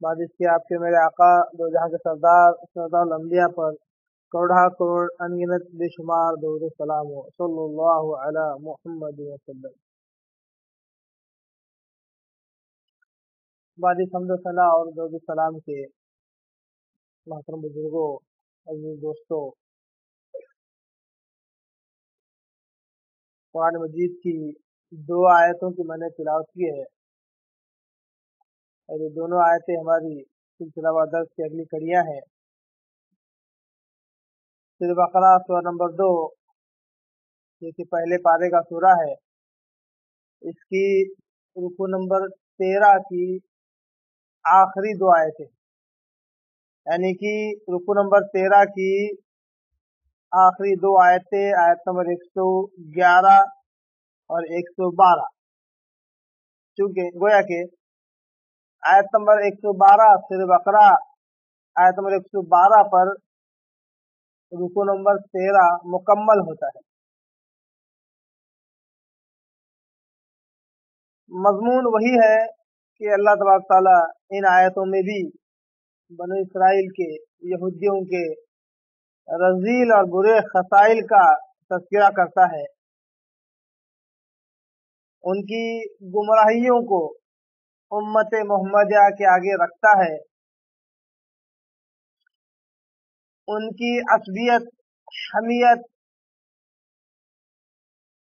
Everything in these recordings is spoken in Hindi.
बाद इसके आपके मेरे आका, दो जहाँ के सरदार सरदार अम्बिया पर करोड़ा करोड़ अनगिनत बेशुमार दो सलाम मुहम्मद बाद इस हमद सला और दो सलाम के। मोहतरम बुज़ुर्गों, अज़ीज़ दोस्तों, कुरान मजीद की दो आयतों की मैंने तिलावत की है। और ये दोनों आयतें हमारी सिलसिला दर्ज की अगली कड़ियाँ हैं। फिर बकरा सूरा नंबर दो, जो कि पहले पारे का सूरा है, इसकी रुकू नंबर तेरह की आखिरी दो आयतें यानी कि रुकू नंबर तेरह की आखिरी दो आयतें आयत नंबर एक सौ ग्यारह और एक सौ बारह। चूँकि, गोया के आयत नंबर 112 फिर बकरा। आयत नंबर 112 पर रुको नंबर 13 मुकम्मल होता है। मजमून वही है कि अल्लाह तबाक ताला इन आयतों में भी बनो इसराइल के, यहूदियों के रजील और बुरे खसाइल का तस्करा करता है। उनकी गुमराहियों को उम्मत मोहम्मदिया के आगे रखता है। उनकी असबियत हमियत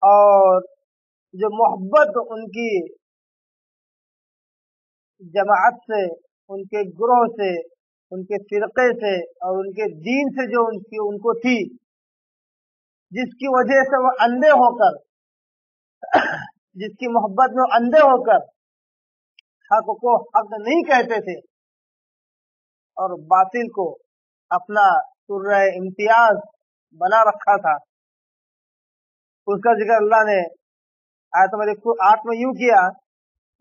और जो मोहब्बत उनकी जमात से, उनके ग्रोह से, उनके फिरके से और उनके दीन से जो उनकी, उनको थी, जिसकी वजह से वो अंधे होकर, जिसकी मोहब्बत में अंधे होकर हक को हक नहीं कहते थे। और बातिल को अपना सुर इम्तियाज़ बना रखा था। उसका ज़िक्र अल्लाह ने आयत नंबर आठ में यूँ किया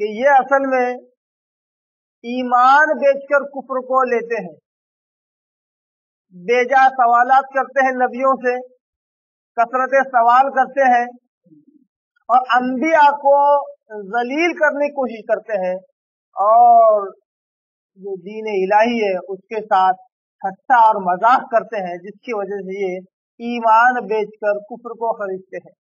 कि ये असल में ईमान बेचकर कुफर को लेते हैं। बेजा सवालात करते हैं नबियों से, कसरत सवाल करते हैं और अंबिया को जलील करने की कोशिश करते हैं। और जो दीन इलाही है, उसके साथ ठट्टा और मज़ाक करते हैं, जिसकी वजह से ये ईमान बेचकर कुफर को खरीदते हैं।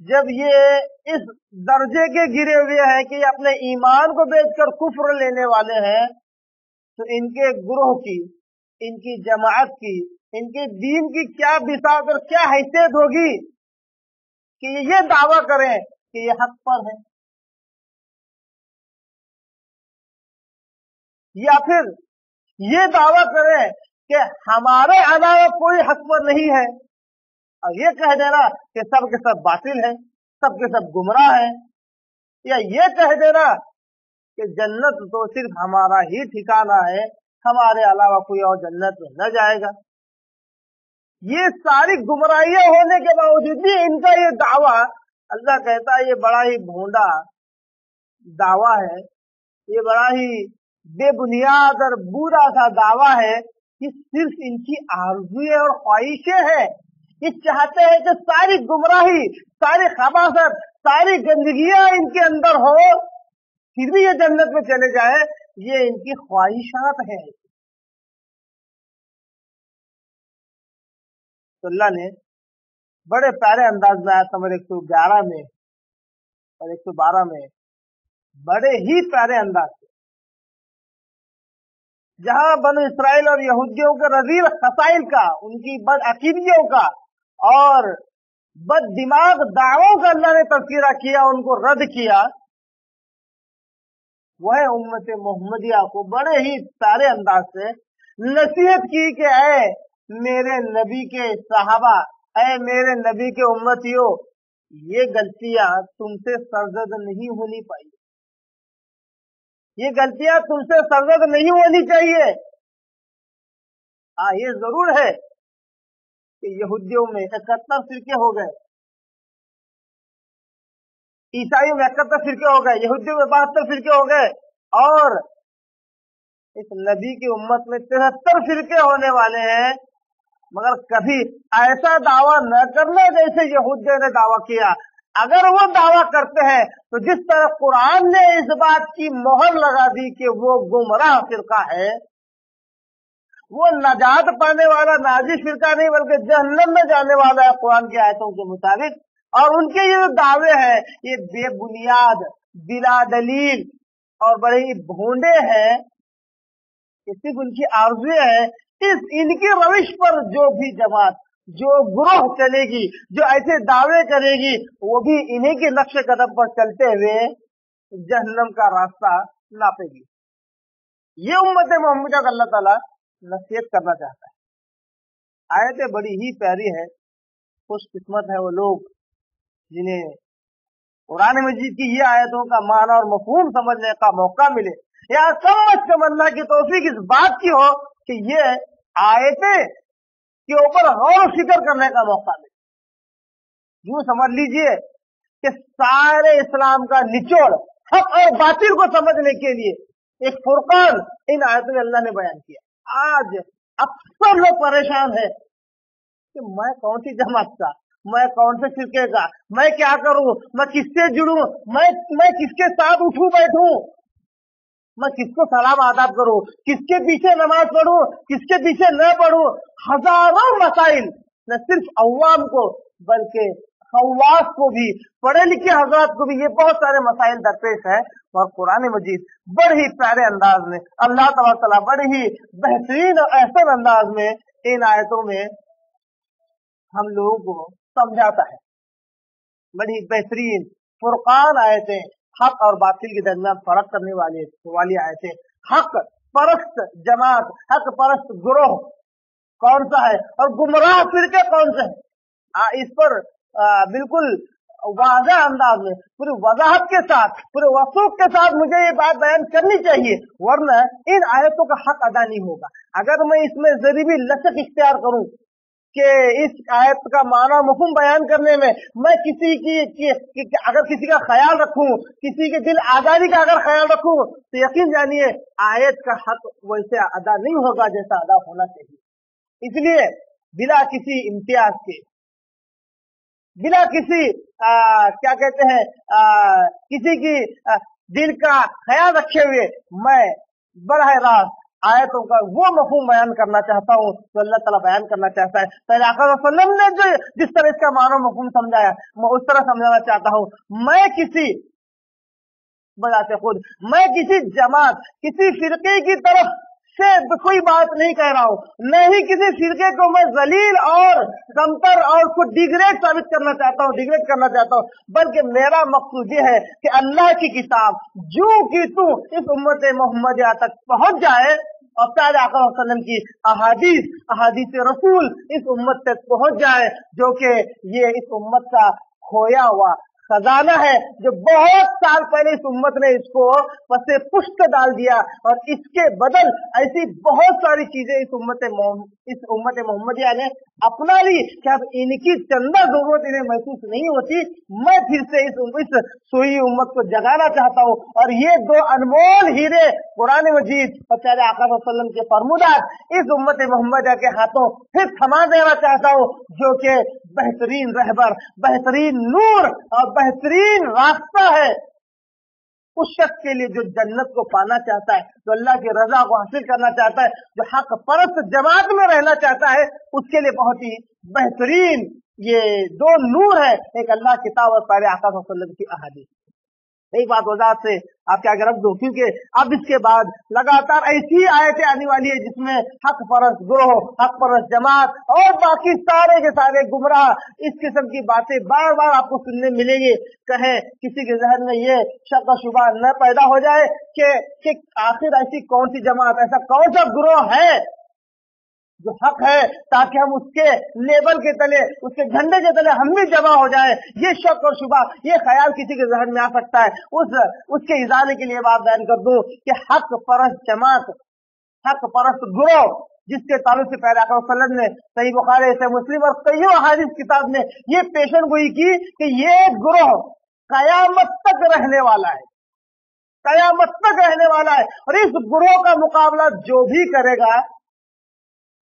जब ये इस दर्जे के गिरे हुए हैं कि अपने ईमान को बेचकर कुफर लेने वाले हैं तो इनके गुरोह की, इनकी जमात की, इनके दीन की क्या बिसात और क्या हैसियत होगी कि ये दावा करें कि ये हक पर है। या फिर ये दावा करें कि हमारे अलावा कोई हक पर नहीं है। और ये कह देना कि सब के सब बातिल है सब के सब गुमराह है। या ये कह देना कि जन्नत तो सिर्फ़ हमारा ही ठिकाना है, हमारे अलावा कोई और जन्नत न जाएगा। ये सारी गुमराहियाँ होने के बावजूद भी इनका ये दावा, अल्लाह कहता है, ये बड़ा ही भोंडा दावा है। ये बड़ा ही बेबुनियाद और बुरा सा दावा है कि सिर्फ़ इनकी आरजुएँ और ख्वाहिशें हैं। ये चाहते हैं कि सारी गुमराही, सारी खबासत, सारी गंदगियाँ इनके अंदर हो, फिर भी ये जन्नत में चले जाए, ये इनकी ख्वाहिशात है। तो अल्लाह ने बड़े प्यारे अंदाज में आया नंबर एक सौ ग्यारह में और एक सौ बारह में, बड़े ही प्यारे अंदाज से। जहाँ बन इसराइल और यहूदियों के रजील खसाइल का, उनकी बद अकीदियों का, और बद दिमाग दावों का अल्लाह ने तस्करा किया, उनको रद्द किया। वह उम्मत मोहम्मदिया को बड़े ही सारे अंदाज से नसीहत की कि है मेरे नबी के साहबा अरे मेरे नबी के उम्मतियों, ये गलतियाँ तुमसे सरजद नहीं होनी पाई। ये गलतियाँ तुमसे सरजद नहीं होनी चाहिए। हाँ ये ज़रूर है कि यहूदियों में इकहत्तर फिरके हो गए। ईसाइयों में इकहत्तर फिरके हो गए, यहूदियों में बहत्तर फिरके हो गए और इस नबी की उम्मत में तिहत्तर फिरके होने वाले हैं। मगर कभी ऐसा दावा न करना जैसे यहूदियों ने दावा किया। अगर वो दावा करते हैं तो जिस तरह कुरान ने इस बात की मोहर लगा दी कि वो गुमराह फिरका है, वो नजात पाने वाला नाजी फिरका नहीं, बल्कि जहन्नम में जाने वाला है कुरान की आयतों के मुताबिक। और उनके ये जो दावे हैं, ये बेबुनियाद, बिला दलील और बड़े ही भोंडे हैं सिर्फ़ उनकी आरजुए है। इस इनकी रविश पर जो भी जमात जो ग्रोह चलेगी, जो ऐसे दावे करेगी, वो भी इन्हीं के नक्श कदम पर चलते हुए जहन्नम का रास्ता नापेगी। ये उम्मत मोहम्मद का अल्लाह नसीहत करना चाहता है। आयतें बड़ी ही प्यारी है, खुशकिस्मत है वो लोग, जिन्हें कुरान मजीद की ये आयतों का माना और मफहूम समझने का मौका मिले। या समझ समझना की तोफीक इस बात की हो कि ये आयते के ऊपर गौर फ़िक्र करने का मौका मिले। यूँ समझ लीजिए कि सारे इस्लाम का निचोड़ हक और बातिल को समझने के लिए एक फुरकान इन आयतों में अल्लाह ने बयान किया। आज अक्सर लोग परेशान है कि मैं कौन सी जमात का, मैं कौन से फिरके का, मैं क्या करूँ, मैं किससे जुड़ू, मैं मैं किसके साथ उठू, बैठू? मैं किसको सलाम आदाब करूँ? किसके पीछे नमाज़ पढ़ू? किसके पीछे न पढ़ू? हज़ारों मसाइल, न सिर्फ़ अवाम को, बल्कि खवास को भी, पढ़े लिखे हजरात को भी, ये बहुत सारे मसाइल दरपेश है। और कुरान मजीद बड़े ही प्यारे अंदाज में, अल्लाह तला बड़े ही बेहतरीन और एहसन अंदाज में इन आयतों में हम लोगों को समझाता है। बड़ी बेहतरीन फुरकान आयतें हक और बातिल के दरमियान फ़र्क करने वाले वाली थे हक परस्त जमात हक परस्त ग्रोह कौन सा है? और गुमराह फिरके कौन से है? इस पर आ, बिल्कुल वाजा अंदाज में पूरी वजाहत के साथ पूरे वसूख के साथ मुझे ये बात बयान करनी चाहिए वरना इन आयतों का हक अदा नहीं होगा। अगर मैं इसमें जरी भी लचक इख्तियार करूँ कि इस आयत का माना मुफुम बयान करने में मैं किसी की, की, की, की अगर किसी का ख्याल रखूँ किसी के दिल आज़ादी का अगर ख्याल रखूँ तो यकीन जानिए आयत का हक वैसे अदा नहीं होगा जैसा अदा होना चाहिए। इसलिए बिना किसी इम्तियाज़ के बिना किसी आ, क्या कहते हैं किसी की आ, दिल का ख्याल रखे हुए मैं बड़ा रास्त आयतों का वो मफहूम बयान करना चाहता हूँ, जो अल्लाह ताला बयान करना चाहता है। पहले आकर ने जो, जिस तरह इसका मानो मफहूम समझाया, मैं उस तरह समझाना चाहता हूँ, मैं किसी बताते खुद, मैं किसी जमात, किसी फिरके की तरफ़ से कोई बात नहीं कह रहा हूँ, न ही किसी फिरके को मैं जलील और कमतर और कुछ डिग्रेड साबित करना चाहता हूँ, डिग्रेड करना चाहता हूँ, बल्कि मेरा मकसूद ये है कि अल्लाह की किताब, जो कि तू इस उम्मत मोहम्मद तक पहुँच जाए आकर की अहादीस अहादीस रसूल इस उम्मत तक पहुँच जाए, जो कि ये इस उम्मत का खोया हुआ खजाना है जो बहुत साल पहले इस उम्मत ने इसको पसे पुष्ट डाल दिया। और इसके बदल ऐसी बहुत सारी चीज़ें इस उम्मत इस उम्मत मोहम्मदिया ने अपना ली कि अब इनकी चंदा ज़रूरत इन्हें महसूस नहीं होती। मैं फिर से इस इस सोई उम्मत को जगाना चाहता हूँ। और ये दो अनमोल हीरे कुरान मजीद और प्यारे आका के फरमुदात इस उम्मत मोहम्मदिया के हाथों फिर थमा देना चाहता हूँ, जो कि बेहतरीन रहबर, बेहतरीन नूर और रास्ता है। उस शख्स के लिए जो जन्नत को पाना चाहता है, जो अल्लाह की रजा को हासिल करना चाहता है, जो हक परस्त जमात में रहना चाहता है, उसके लिए बहुत ही बेहतरीन ये दो नूर है, एक अल्लाह किताब और पहले आकाश की अहादी एक बात वजात से आप क्या रख दो क्योंकि अब इसके बाद लगातार ऐसी आयतें आने वाली है जिसमें हक परस ग्रोह हक परस जमात और बाकी सारे के सारे गुमराह इस किस्म की बातें बार बार आपको सुनने मिलेंगी। कहे किसी के जहन में ये शक शुबा न पैदा हो जाए कि, कि आखिर ऐसी कौन सी जमात ऐसा कौन सा ग्रोह है? जो हक है, ताकि हम उसके लेबल के तले, उसके झंडे के तले हम भी जमा हो जाए। ये शक और शुभा ये ख्याल किसी के जहन में आ सकता है। उस, उसके इजाले के लिए बात बयान कर दू कि हक परस्त जमात, हक परस्त गुरो जिसके ताल्लुक से पहले वसल्लम ने सही बुखारे से मुस्लिम और कई हाजिर किताब ने ये पेशन गोई की कि ये ग्रोह कयामत तक रहने वाला है। कयामत तक रहने वाला है। और इस ग्रोह का मुकाबला जो भी करेगा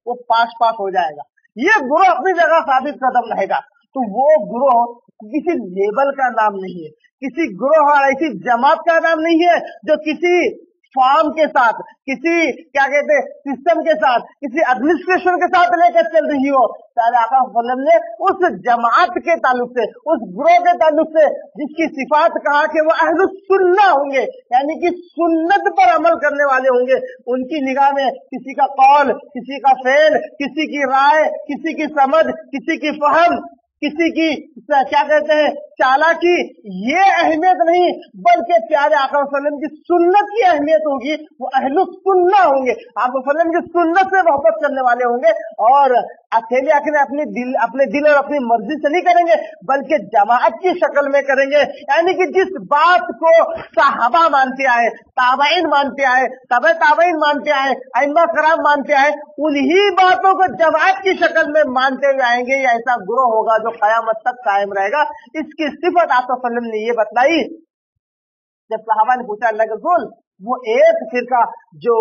वो पास पास हो जाएगा। ये गुरु अपनी जगह साबित कदम रहेगा। तो वो गुरु किसी लेबल का नाम नहीं है। किसी ग्रोह और ऐसी जमात का नाम नहीं है, जो किसी फॉर्म के साथ, किसी, क्या कहते हैं सिस्टम के साथ, किसी एडमिनिस्ट्रेशन के साथ लेकर चल रही हो, सारे आका ने उस जमात के ताल्लुक से, उस ग्रोह के ताल्लुक से, जिसकी सिफात कहा कि वो अहल सुन्ना होंगे, यानी कि सुन्नत पर अमल करने वाले होंगे, उनकी निगाह में किसी का कौल, किसी का फेल, किसी की राय, किसी की समझ, किसी की फहम किसी की, क्या कहते हैं, चालाकी, ये अहमियत नहीं, बल्कि प्यारे आका की सुन्नत की अहमियत होगी, वो अहलु सुन्ना होंगे। आका की सुन्नत से मोहब्बत करने वाले होंगे, और अकेले अकेले अपनी दिल, अपने दिल और अपनी मर्ज़ी से नहीं करेंगे, बल्कि जमात की शक्ल में करेंगे। यानी कि जिस बात को साहबा मानते आए ताबाइन मानते आए, तब ताबाइन मानते आए अम्मा कराम मानते आए, उन्हीं बातों को जमात की शक्ल में मानते हुए आएँगे ऐसा गुरु होगा जो कयामत तक कायम रहेगा। इसकी सिफत आप ने ये बतलाई। जब साहबा ने पूछा अल्लाह के वो एक फिर जो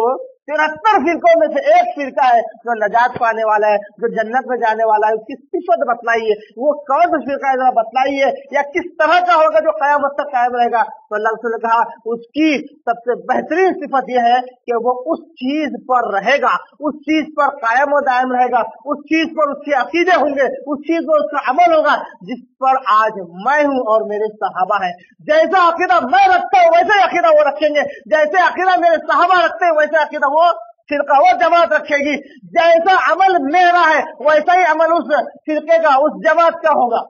तिहत्तर फिरकों में से एक फिरका है जो नजात पाने वाला है, जो जन्नत में जाने वाला है, उसकी सिफत बतलाई है वो कौन सा फिरका बतलाई है या किस तरह का होगा जो कयामत तक कायम रहेगा? तो अल्लाह ने कहा, उसकी सबसे बेहतरीन सिफत यह है कि वो उस चीज़ पर रहेगा, उस चीज़ पर कायम और दायम रहेगा, उस चीज़ पर उसके अकीदे होंगे, उस चीज़ पर उसका अमल होगा, जिस पर आज मैं हूँ और मेरे सहाबा है। जैसा अकीदा मैं रखता हूँ, वैसे अकीदा वो रखेंगे। जैसे अकीदा मेरे सहाबा रखते हैं, वैसे अकीदा वो वो फिरका वो जमात रखेगी। जैसा अमल मेरा है, वैसा ही अमल उस फिरके का, उस जमात का होगा।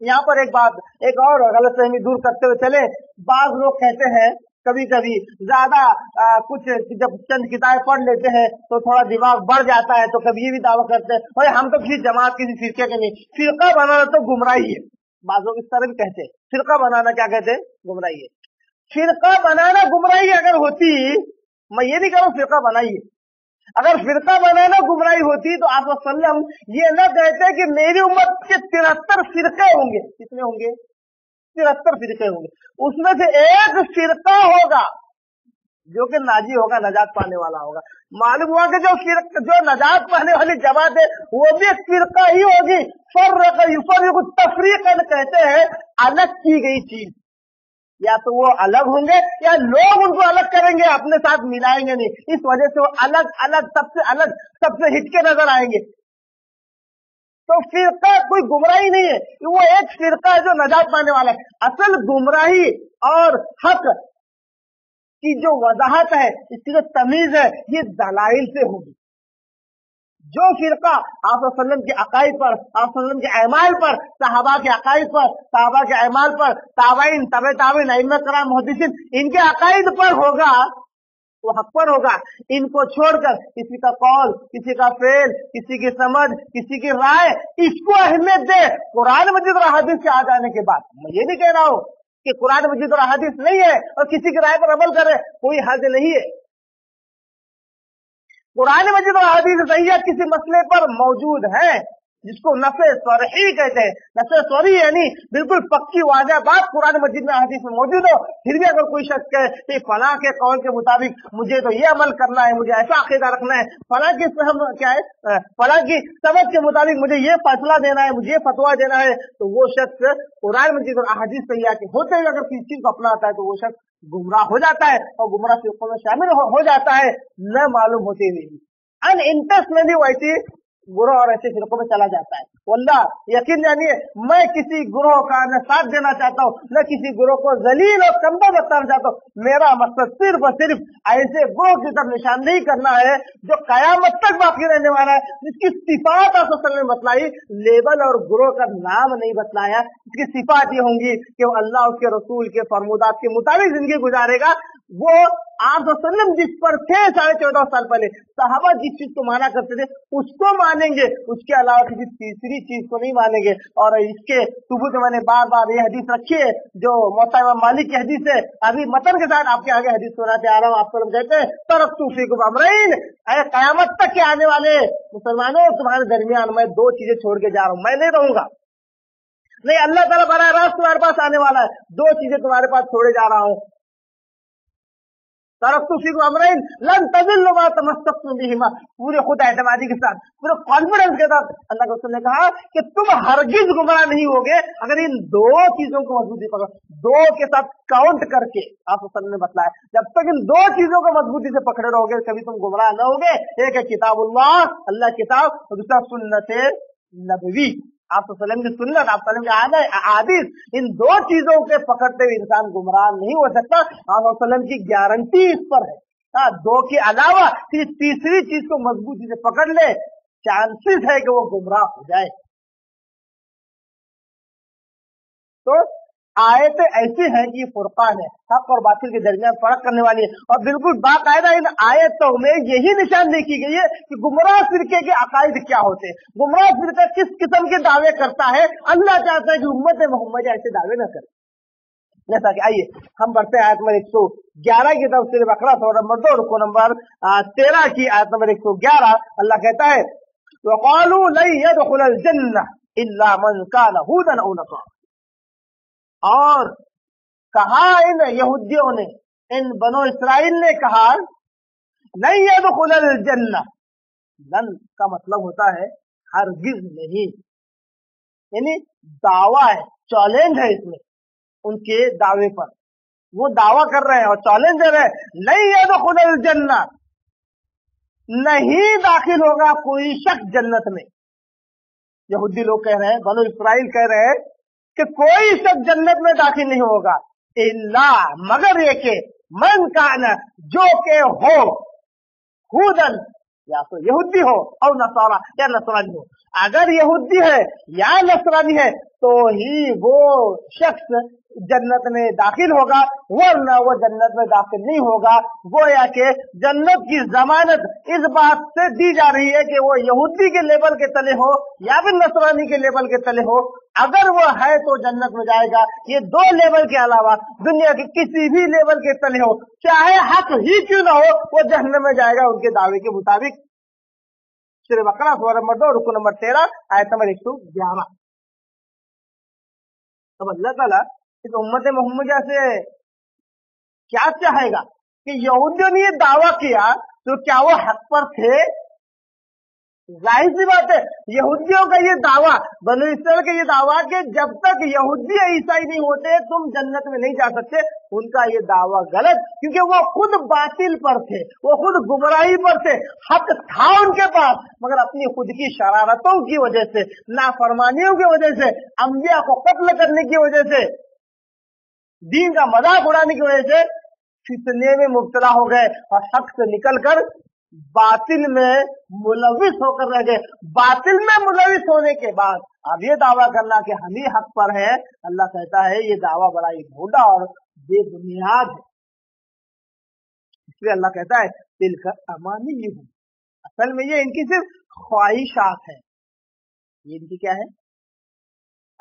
यहाँ पर एक बात, एक और गलत फहमी दूर करते हुए चले। बाज लोग कहते हैं कभी कभी ज़्यादा कुछ जब चंद किताबें पढ़ लेते हैं तो थोड़ा दिमाग बढ़ जाता है तो कभी ये भी दावा करते हैं और हम तो किसी जमात, किसी फिरके के नहीं। फिरका बनाना तो गुमराही है। बाजों इस तरह भी कहते हैं फिरका बनाना क्या कहते हैं? गुमराही है। फिरका बनाना गुमराही अगर होती मैं ये नहीं कह रहा फिरका बनाइए। अगर फिरका बनाना गुमराही होती तो आप वसल्लम ये न कहते कि मेरी उम्र के तिहत्तर फिरके होंगे। कितने होंगे? तिहत्तर फिरके होंगे। उसमें से एक फिरका होगा, जो कि नाजी होगा, नजात पाने वाला होगा। मालूम हुआ कि जो फिर, जो नजात पाने वाली जमात है, वो भी एक फिरका ही होगी। फर तफरीकन कहते हैं, अलग की गई चीज़। या तो वो अलग होंगे, या लोग उनको अलग करेंगे, अपने साथ मिलाएँगे नहीं। इस वजह से वो अलग अलग, सबसे अलग, सबसे हिटके नज़र आएँगे। तो फिरका कोई गुमराही नहीं है। वो एक फिरका है जो नजात पाने वाला है। असल गुमराही और हक की जो वजाहत है इसकी जो तमीज है, ये दलाइल से होगी। जो फिरका आप के अकायद पर, आप के अमाल पर, साहबा के अकायद पर, साहबा के अमाल पर ताबाइन तब ताबिन कराम मुहदिन इनके अकायद पर होगा, वो हक पर होगा। इनको छोड़कर किसी का कौल, किसी का फेल, किसी की समझ, किसी की राय, इसको अहमियत दे कुरान, मजिद और हदीस के आ जाने के बाद। मैं ये नहीं कह रहा हूँ कि कुरान, मजिद और हदीस नहीं है और किसी की राय पर अमल करे, कोई हद नहीं है। कुरान मजिद और हदीस सही किसी मसले पर मौजूद है। जिसको नफे स्वरही कहते हैं। नफे स्वरी यानी बिल्कुल पक्की वाजा बात कुरान मस्जिद में हदीस में मौजूद हो। फिर भी अगर कोई शख्स कहे कि फला के कौल के मुताबिक मुझे तो ये अमल करना है मुझे ऐसा अकीदा रखना है फला की हम क्या है? फला की समझ के मुताबिक मुझे ये फैसला देना है मुझे फतवा देना है तो वो शख्स कुरान मस्जिद और अहदीस तैयार के होते हुए अगर किसी चीज़ को अपनाता है तो वो शख्स गुमराह हो जाता है और गुमराह फिरकों में शामिल हो, हो जाता है न मालूम होते हुए अन इंटरेस्ट में भी वैसी गुरु और ऐसे फिरकों में चला जाता है। वल्ला यकीन जानिए, मैं किसी गुरु का न साथ देना चाहता हूँ, न किसी गुरु को जलील और कमतर बताना चाहता हूँ। मेरा मकसद सिर्फ़ और सिर्फ़ ऐसे गुरु की तरफ़ निशानदेही करना है, जो कयामत तक बाकी रहने वाला है, जिसकी सिफात असल ने बतलाई, लेबल और गुरु का नाम नहीं बतलाया। इसकी सिफात ये होंगी कि वो अल्लाह उसके रसूल के फरमुदात के मुताबिक ज़िंदगी गुजारेगा वो आप वसल्लम जिस पर थे, साढ़े चौदह साल पहले, साहबा जिस चीज़ को माना करते थे, उसको मानेंगे। उसके अलावा किसी तीसरी चीज़ को नहीं मानेंगे। और इसके सुबह मैंने बार बार ये हदीस रखी है, जो मोता मालिक की हदीस है। अभी मतन के साथ आपके आगे हदीस सुनाते आ रहा हूँ आपको कहते हैं तरफ़ सूफी को अरे, कयामत तक के आने वाले मुसलमानों, तुम्हारे दरमियान मैं दो चीज़ें छोड़ के जा रहा हूँ, मैं नहीं रहूँगा। नहीं, अल्लाह तला बड़ा रास्त तुम्हारे पास आने वाला है। दो चीज़ें तुम्हारे पास छोड़े जा रहा हूँ। पूरे खुद एतमादी के साथ, पूरे कॉन्फिडेंस के साथ अल्लाह के ने कहा कि तुम हरगिज गुमराह नहीं होगे अगर इन दो चीज़ों को मजबूती पकड़ो। दो के साथ काउंट करके, आप ने बताया, जब तक इन दो चीज़ों को मजबूती से पकड़े रहोगे, कभी तुम गुमराह न होगे। एक है किताब अल्लाह किताब, और दूसरा सुन्नत नबवी आप की सुन्नत आप के आदिश इन दो चीज़ों के पकड़ते हुए इंसान गुमराह नहीं हो सकता। आप की गारंटी इस पर है। आ, हाँ, दो के अलावा तीसरी चीज़ को मजबूती से पकड़ ले चांसेस है कि वो गुमराह हो जाए। तो आयत ऐसी है कि फुरकान है, हक और बातिल के दरमियान फ़र्क करने वाली है। और बिल्कुल बाकायदा इन आयतों में यही निशान देखी गई है कि गुमराह फिरके के अकायद क्या होते हैं। गुमराह फिरका किस किस्म के दावे करता है? अल्लाह चाहता है कि उम्मत मोहम्मद ऐसे दावे न करे। जैसा कि आइए, हम बढ़ते हैं आयत नंबर एक सौ ग्यारह की तरफ़ से बकरा सौ नंबर, दो रुको नंबर तेरह की आयत नंबर एक सौ ग्यारह। अल्लाह कहता है, वकालू लई जन्ना इल्ला हुदन और कहा इन यहूदियों ने, इन बनो इसराइल ने कहा नहीं है तो खुलल जन्ना. लन का मतलब होता है, हरगिज नहीं. यानी दावा है, चैलेंज है इसमें, उनके दावे पर। वो दावा कर रहे हैं और चैलेंज दे रहे हैं नहीं है तो खुलल जन्ना. नहीं दाखिल होगा कोई शख्स जन्नत में। यहूदी लोग कह रहे हैं, बनो इसराइल कह रहे हैं कि कोई सब जन्नत में दाखिल नहीं होगा। इल्ला मगर ये के मन का न जो के हो खुदन या तो यहूदी हो और नसारा, या नसरानी हो। अगर यहूदी है या नसरानी है तो ही वो शख्स जन्नत में दाखिल होगा, वरना वो जन्नत में दाखिल नहीं होगा। गोया के जन्नत की जमानत इस बात से दी जा रही है कि वो यहूदी के लेवल के तले हो या फिर नसरानी के लेवल के तले हो। अगर वो है तो जन्नत में जाएगा। ये दो लेवल के अलावा दुनिया के किसी भी लेवल के तले हो, चाहे हक ही क्यों ना हो, वो जहन में जाएगा उनके दावे के मुताबिक। श्री बकरा सुवर नंबर दो, रुको नंबर तेरह, आयत नंबर एक सौ ग्यारह। अब अल्लाह ताला इस उम्मत मोहम्मद से क्या चाहेगा कि यहूदियों ने ये दावा किया तो क्या वो हक पर थे? ज़ाहिर सी बात है, यहूदियों का ये दावा, बनो का ये दावा कि जब तक यहूदी ईसाई नहीं होते, तुम जन्नत में नहीं जा सकते, उनका ये दावा गलत, क्योंकि वो खुद बातिल पर थे, वो खुद गुमराही पर थे, हक था उनके पास, मगर अपनी खुद की शरारतों की वजह से, नाफरमानियों की वजह से अम्बिया को कत्ल करने की वजह से दीन का मज़ाक उड़ाने की वजह से फितने में मुबतला हो गए और हक से निकलकर बातिल में मुलविस होकर रह गए। बातिल में मुलविस होने के बाद अब ये दावा करना कि हम ही हक पर है, अल्लाह कहता है ये दावा बड़ा ही भूडा और बेबुनियाद है। इसलिए अल्लाह कहता है दिल का अमानी असल में ये इनकी सिर्फ़ ख्वाहिशात है। ये इनकी क्या है?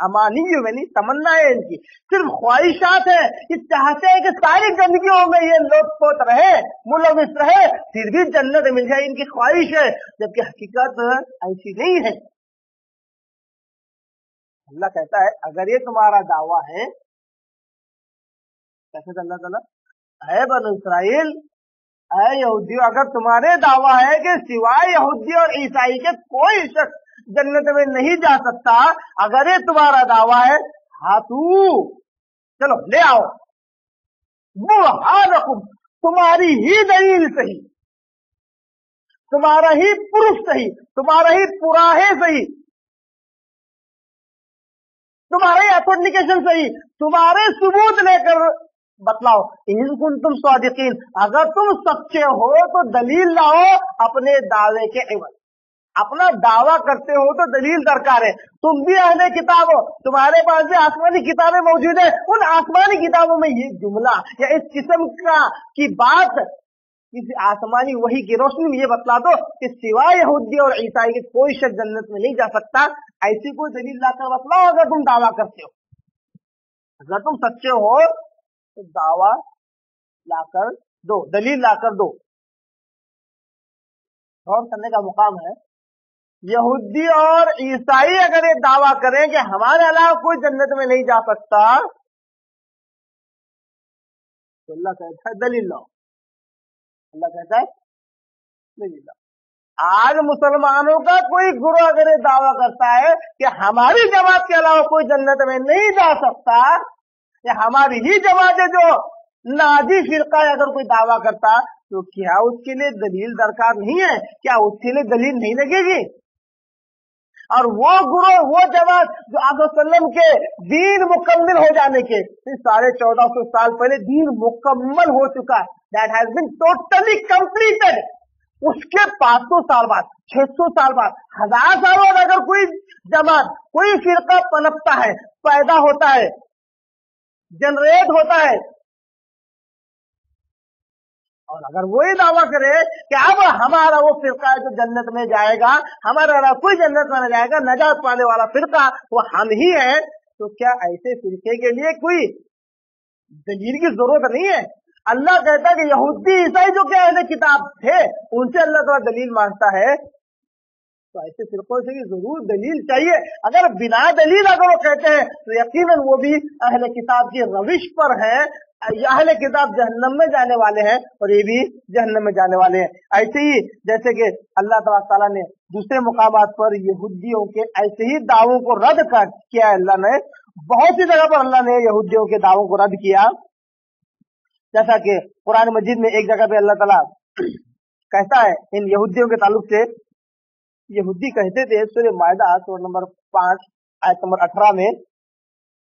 अमानी यानी तमन्ना है इनकी। सिर्फ़ ख्वाहिशात है कि चाहते हैं कि सारी गंदगियों में ये लोग पोत रहे, मुलविस रहे, फिर भी जन्नत मिल जाए, इनकी ख्वाहिश है, जबकि हकीकत ऐसी नहीं है। अल्लाह कहता है, अगर ये तुम्हारा दावा है, कैसे अल्लाह तला है बन इसराइल है यहूदी अगर तुम्हारे दावा है कि सिवाय यहूदी और ईसाई के कोई शख्स जन्नत में नहीं जा सकता। अगर ये तुम्हारा दावा है हाथू चलो, ले आओ। वो हालकुम तुम्हारी ही दलील सही। तुम्हारा ही पुरुष सही, तुम्हारा ही पुराहे सही। तुम्हारा एप्लीकेशन सही, तुम्हारे सबूत लेकर बतलाओ। इनकुन तुम स्वादिकीन, अगर तुम सच्चे हो तो दलील लाओ अपने दावे के एवज अपना दावा करते हो तो दलील दरकार है। तुम भी अहले किताब हो। तुम्हारे पास भी आसमानी किताबें मौजूद है। उन आसमानी किताबों में ये जुमला या इस किस्म का की बात किसी आसमानी वही की रोशनी में ये बतला दो कि सिवाय यहूदी और ईसाई के कोई शख्स जन्नत में नहीं जा सकता। ऐसी कोई दलील लाकर बतलाओ अगर तुम दावा करते हो। अगर तुम सच्चे हो तो दावा लाकर दो, दलील लाकर दो। गौर करने का मुकाम है यहूदी और ईसाई अगर ये दावा करें कि हमारे अलावा कोई जन्नत में नहीं जा सकता तो अल्लाह कहता है, दलील लो अल्लाह कहता है, दलील लो आज मुसलमानों का कोई गुरु अगर ये दावा करता है कि हमारी जमात के अलावा कोई जन्नत में नहीं जा सकता, या हमारी ही जमात है जो नाजी फिरका अगर कोई दावा करता तो क्या उसके लिए दलील दरकार नहीं है? क्या उसके लिए दलील नहीं लगेगी? और वो गुरु, वो जमात जो आसम के दीन मुकम्मल हो जाने के साढ़े चौदह सौ साल पहले दीन मुकम्मल हो चुका है। That has been totally completed उसके पाँच सौ साल बाद, छह सौ साल बाद, हज़ार साल बाद अगर कोई जमात, कोई फिरका पनपता है, पैदा होता है जनरेट होता है और अगर वो ही दावा करे कि अब हमारा वो फिरका जो जन्नत में जाएगा, हमारा कोई जन्नत में जाएगा, नजात पाने वाला फिरका वो हम ही है तो क्या ऐसे फिरके के लिए कोई दलील की ज़रूरत नहीं है? अल्लाह कहता है कि यहूदी ईसाई जो क्या है किताब थे, उनसे अल्लाह तला दलील माँगता है तो ऐसे फिरकों से भी ज़रूर दलील चाहिए। अगर बिना दलील अगर वो कहते हैं तो यकीनन वो भी अहले किताब की रविश पर है, अहले किताब जहन्नम में जाने वाले हैं और ये भी जहन्नम में जाने वाले हैं। ऐसे ही जैसे कि अल्लाह ताला ने दूसरे मुकाम पर यहूदियों के ऐसे ही दावों को रद्द कर किया अल्लाह ने। बहुत सी जगह पर अल्लाह ने यहूदियों के दावों को रद्द किया। जैसा कि कुरान मजिद में एक जगह पे अल्लाह तला कहता है, इन यहूदियों के ताल्लुक से यहूदी कहते थे सूर्य मायदा सूर्य नंबर पाँच, आयत नंबर अठारह में,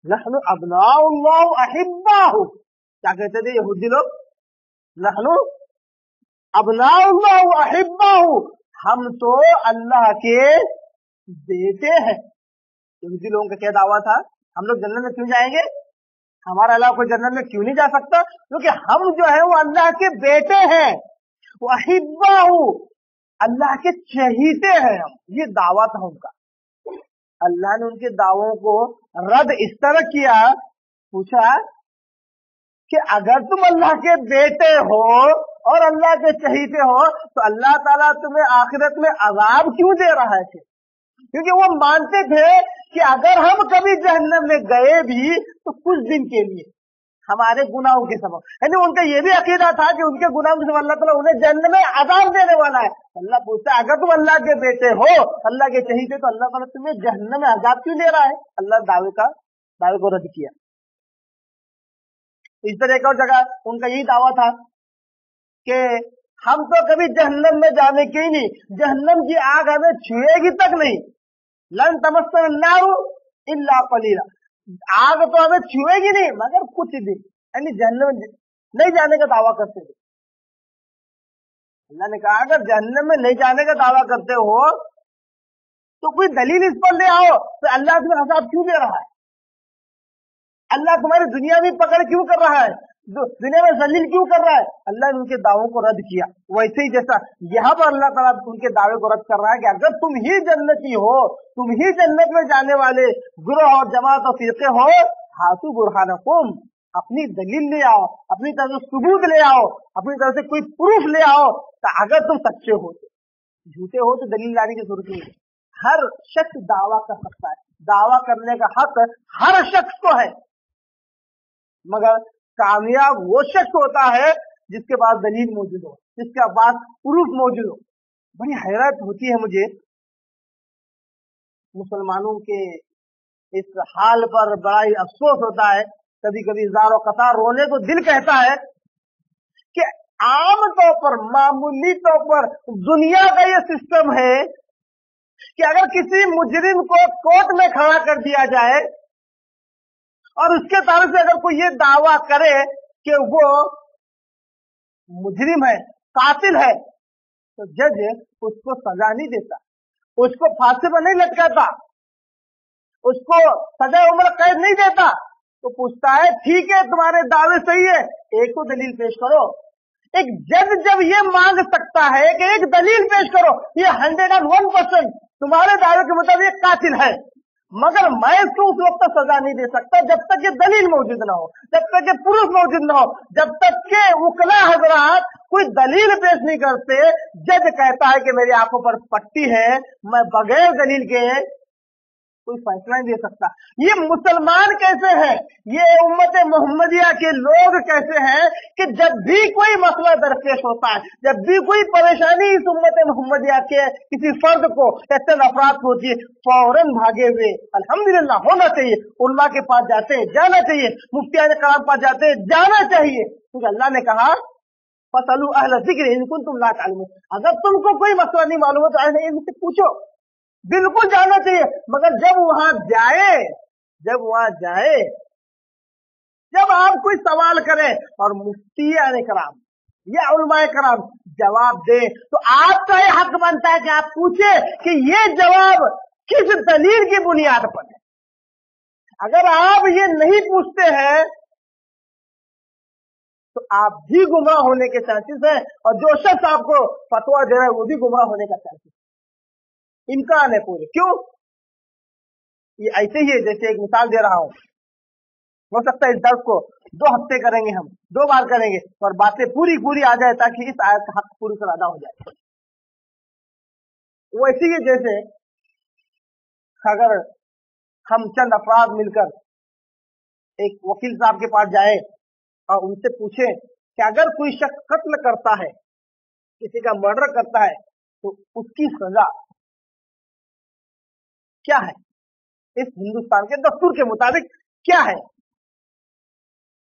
नहनु अबनाउ क्या कहते थे यहूदी लोग? नहनु अबनाउल्लाह हम तो अल्लाह के बेटे हैं। यहूदी लोगों का क्या दावा था? हम लोग जन्नत में क्यों जाएँगे? हमारा अल्लाह को जन्नत में क्यों नहीं जा सकता? क्योंकि हम जो है वो अल्लाह के बेटे हैं। वो अहिब्बाहू। अल्लाह के चहीते हैं हम। ये दावा था उनका। अल्लाह ने उनके दावों को रद्द इस तरह किया, पूछा कि अगर तुम अल्लाह के बेटे हो और अल्लाह के चहीते हो तो अल्लाह ताला तुम्हें आखिरत में अजाब क्यों दे रहा है क्योंकि वो मानते थे कि अगर हम कभी जहन्नम में गए भी तो कुछ दिन के लिए। हमारे गुनाहों के सबब। यानी उनका ये भी अकीदा था कि उनके गुनाहों के सबब अल्लाह ताला उन्हें जन्नत में आज़ाद देने वाला है। अल्लाह पूछता है, अगर तुम अल्लाह के बेटे हो, अल्लाह के चहीते तो अल्लाह ताला तुम्हें जहन्नम में आज़ाद क्यों ले रहा है? अल्लाह दावे का, दावे को रद्द किया। इस तरह एक और जगह उनका यही दावा था कि हम तो कभी जहन्नम में जाने के ही नहीं, जहन्नम की आग हमें छुएगी तक नहीं। लन तमस्तर नारू इल्ला कलीला। आग तो हमें छुएगी नहीं, मगर कुछ दिन यानी जहन्नम नहीं जाने का दावा करते थे अल्लाह ने कहा, अगर जहन्नम में नहीं जाने का दावा करते हो तो कोई दलील इस पर ले आओ तो अल्लाह तुम्हें हिसाब क्यों दे रहा है? अल्लाह तुम्हारी दुनिया में पकड़ क्यों कर रहा है? दुनिया में जलील क्यों कर रहा है? अल्लाह ने उनके दावों को रद्द किया। वैसे ही जैसा यहाँ पर अल्लाह ताला उनके दावे को रद्द कर रहा है कि अगर तुम ही जन्नती हो, तुम ही जन्नत में जाने वाले गुरु और जमात और फिरके हो, हाथू बुरहान अपनी दलील ले आओ, अपनी तरफ़ से सबूत ले आओ, अपनी तरफ़ से कोई प्रूफ ले आओ तो अगर तुम सच्चे हो तो। झूठे हो तो दलील लाने की ज़रूरत नहीं हर शख्स दावा कर सकता है। दावा करने का हक हर शख्स को है। मगर कामयाब वो शख्स होता है जिसके पास दलील मौजूद हो, जिसके पास प्रूफ मौजूद हो। बड़ी हैरत होती है मुझे मुसलमानों के इस हाल पर बड़ा ही अफसोस होता है। कभी कभी जारो कतार रोने को दिल कहता है कि आम तौर पर, मामूली तौर पर दुनिया का ये सिस्टम है कि अगर किसी मुजरिम को कोर्ट में खड़ा कर दिया जाए और उसके तरफ़ से अगर कोई ये दावा करे कि वो मुजरिम है, कातिल है तो जज उसको सजा नहीं देता। उसको फांसी पर नहीं लटकाता। उसको सजा उम्र कैद नहीं देता। तो पूछता है, ठीक है, तुम्हारे दावे सही है, एक को दलील पेश करो। एक जज जब ये मांग सकता है, कि एक दलील पेश करो, ये हंड्रेड एंड वन परसेंट तुम्हारे दावे के मुताबिक कातिल है। मगर मैं इसको उस वक्त तक सजा नहीं दे सकता जब तक ये दलील मौजूद ना हो, जब तक ये पुरुष मौजूद ना हो, जब तक के उकला हजरात कोई दलील पेश नहीं करते। जज कहता है कि मेरी आँखों पर पट्टी है, मैं बगैर दलील के कोई फैसला नहीं दे सकता। ये मुसलमान कैसे हैं? ये उम्मत मोहम्मदिया के लोग कैसे हैं कि जब भी कोई मसला दरपेश होता है, जब भी कोई परेशानी इस उम्मत मोहम्मदिया के किसी फर्द को ऐसे नफरात होती है, फ़ौरन भागे हुए। अल्हम्दुलिल्लाह, होना चाहिए। उल्ला के पास जाते हैं, जाना चाहिए। मुफ्तिया के कलाम पास जाते हैं, जाना चाहिए। क्योंकि अल्लाह ने कहा, फसलू अहल ज़िक्र इनको तुम ला अगर तुमको कोई मसला नहीं मालूम हो तो इनसे पूछो। बिल्कुल जाना चाहिए। मगर जब वहाँ जाए, जब वहाँ जाए, जब आप कोई सवाल करें, और मुफ्ती आने कराम या उलमाए कराम जवाब दे तो आपका यह हक बनता है कि आप पूछे कि ये जवाब किस दलील की बुनियाद पर है। अगर आप ये नहीं पूछते हैं तो आप भी गुमराह होने के चांसेस हैं, और जो शख्स आपको फतवा दे रहा है, वो भी गुमराह होने का चांसेस इम्कान है पूरे। क्यों? ये ऐसे ही है, जैसे एक मिसाल दे रहा हूँ। हो सकता है इस दर्द को दो हफ़्ते करेंगे हम, दो बार करेंगे, और बातें पूरी पूरी आ जाए ताकि इस आयत का हक पूरी तरह अदा हो जाए। वो ऐसी है जैसे, अगर हम चंद अफराद मिलकर एक वकील साहब के पास जाए और उनसे पूछे कि अगर कोई शख्स कत्ल करता है, किसी का मर्डर करता है तो उसकी सजा क्या है? इस हिंदुस्तान के दस्तूर के मुताबिक क्या है?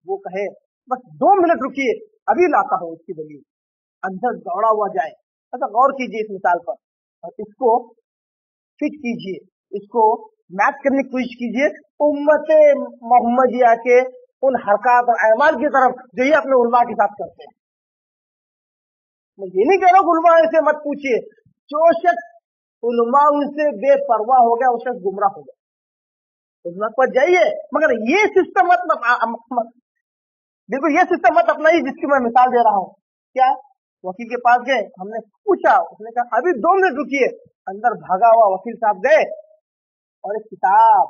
वो कहे, बस दो मिनट रुकिए, अभी लाता हूँ उसकी दलील अंदर दौड़ा हुआ जाए। ऐसा गौर कीजिए इस मिसाल पर। और इसको फिट कीजिए। इसको मैच करने की कोशिश कीजिए। उम्मत मोहम्मदिया के उन हरकत और अहमाल की तरफ़ जो ये अपने उलमा के साथ करते हैं। मैं ये नहीं कह रहा हूँ उलमा से मत पूछिए। जो शख्स उलमा उनसे बेपरवाह हो गया उससे गुमराह हो गया। उलमा पर जाइए, मगर ये सिस्टम मत बिल्कुल ये सिस्टम मत अपना ही जिसकी मैं मिसाल दे रहा हूँ। क्या? वकील के पास गए, हमने पूछा, उसने कहा, अभी दो मिनट रुकिए। अंदर भागा हुआ वकील साहब गए और एक किताब,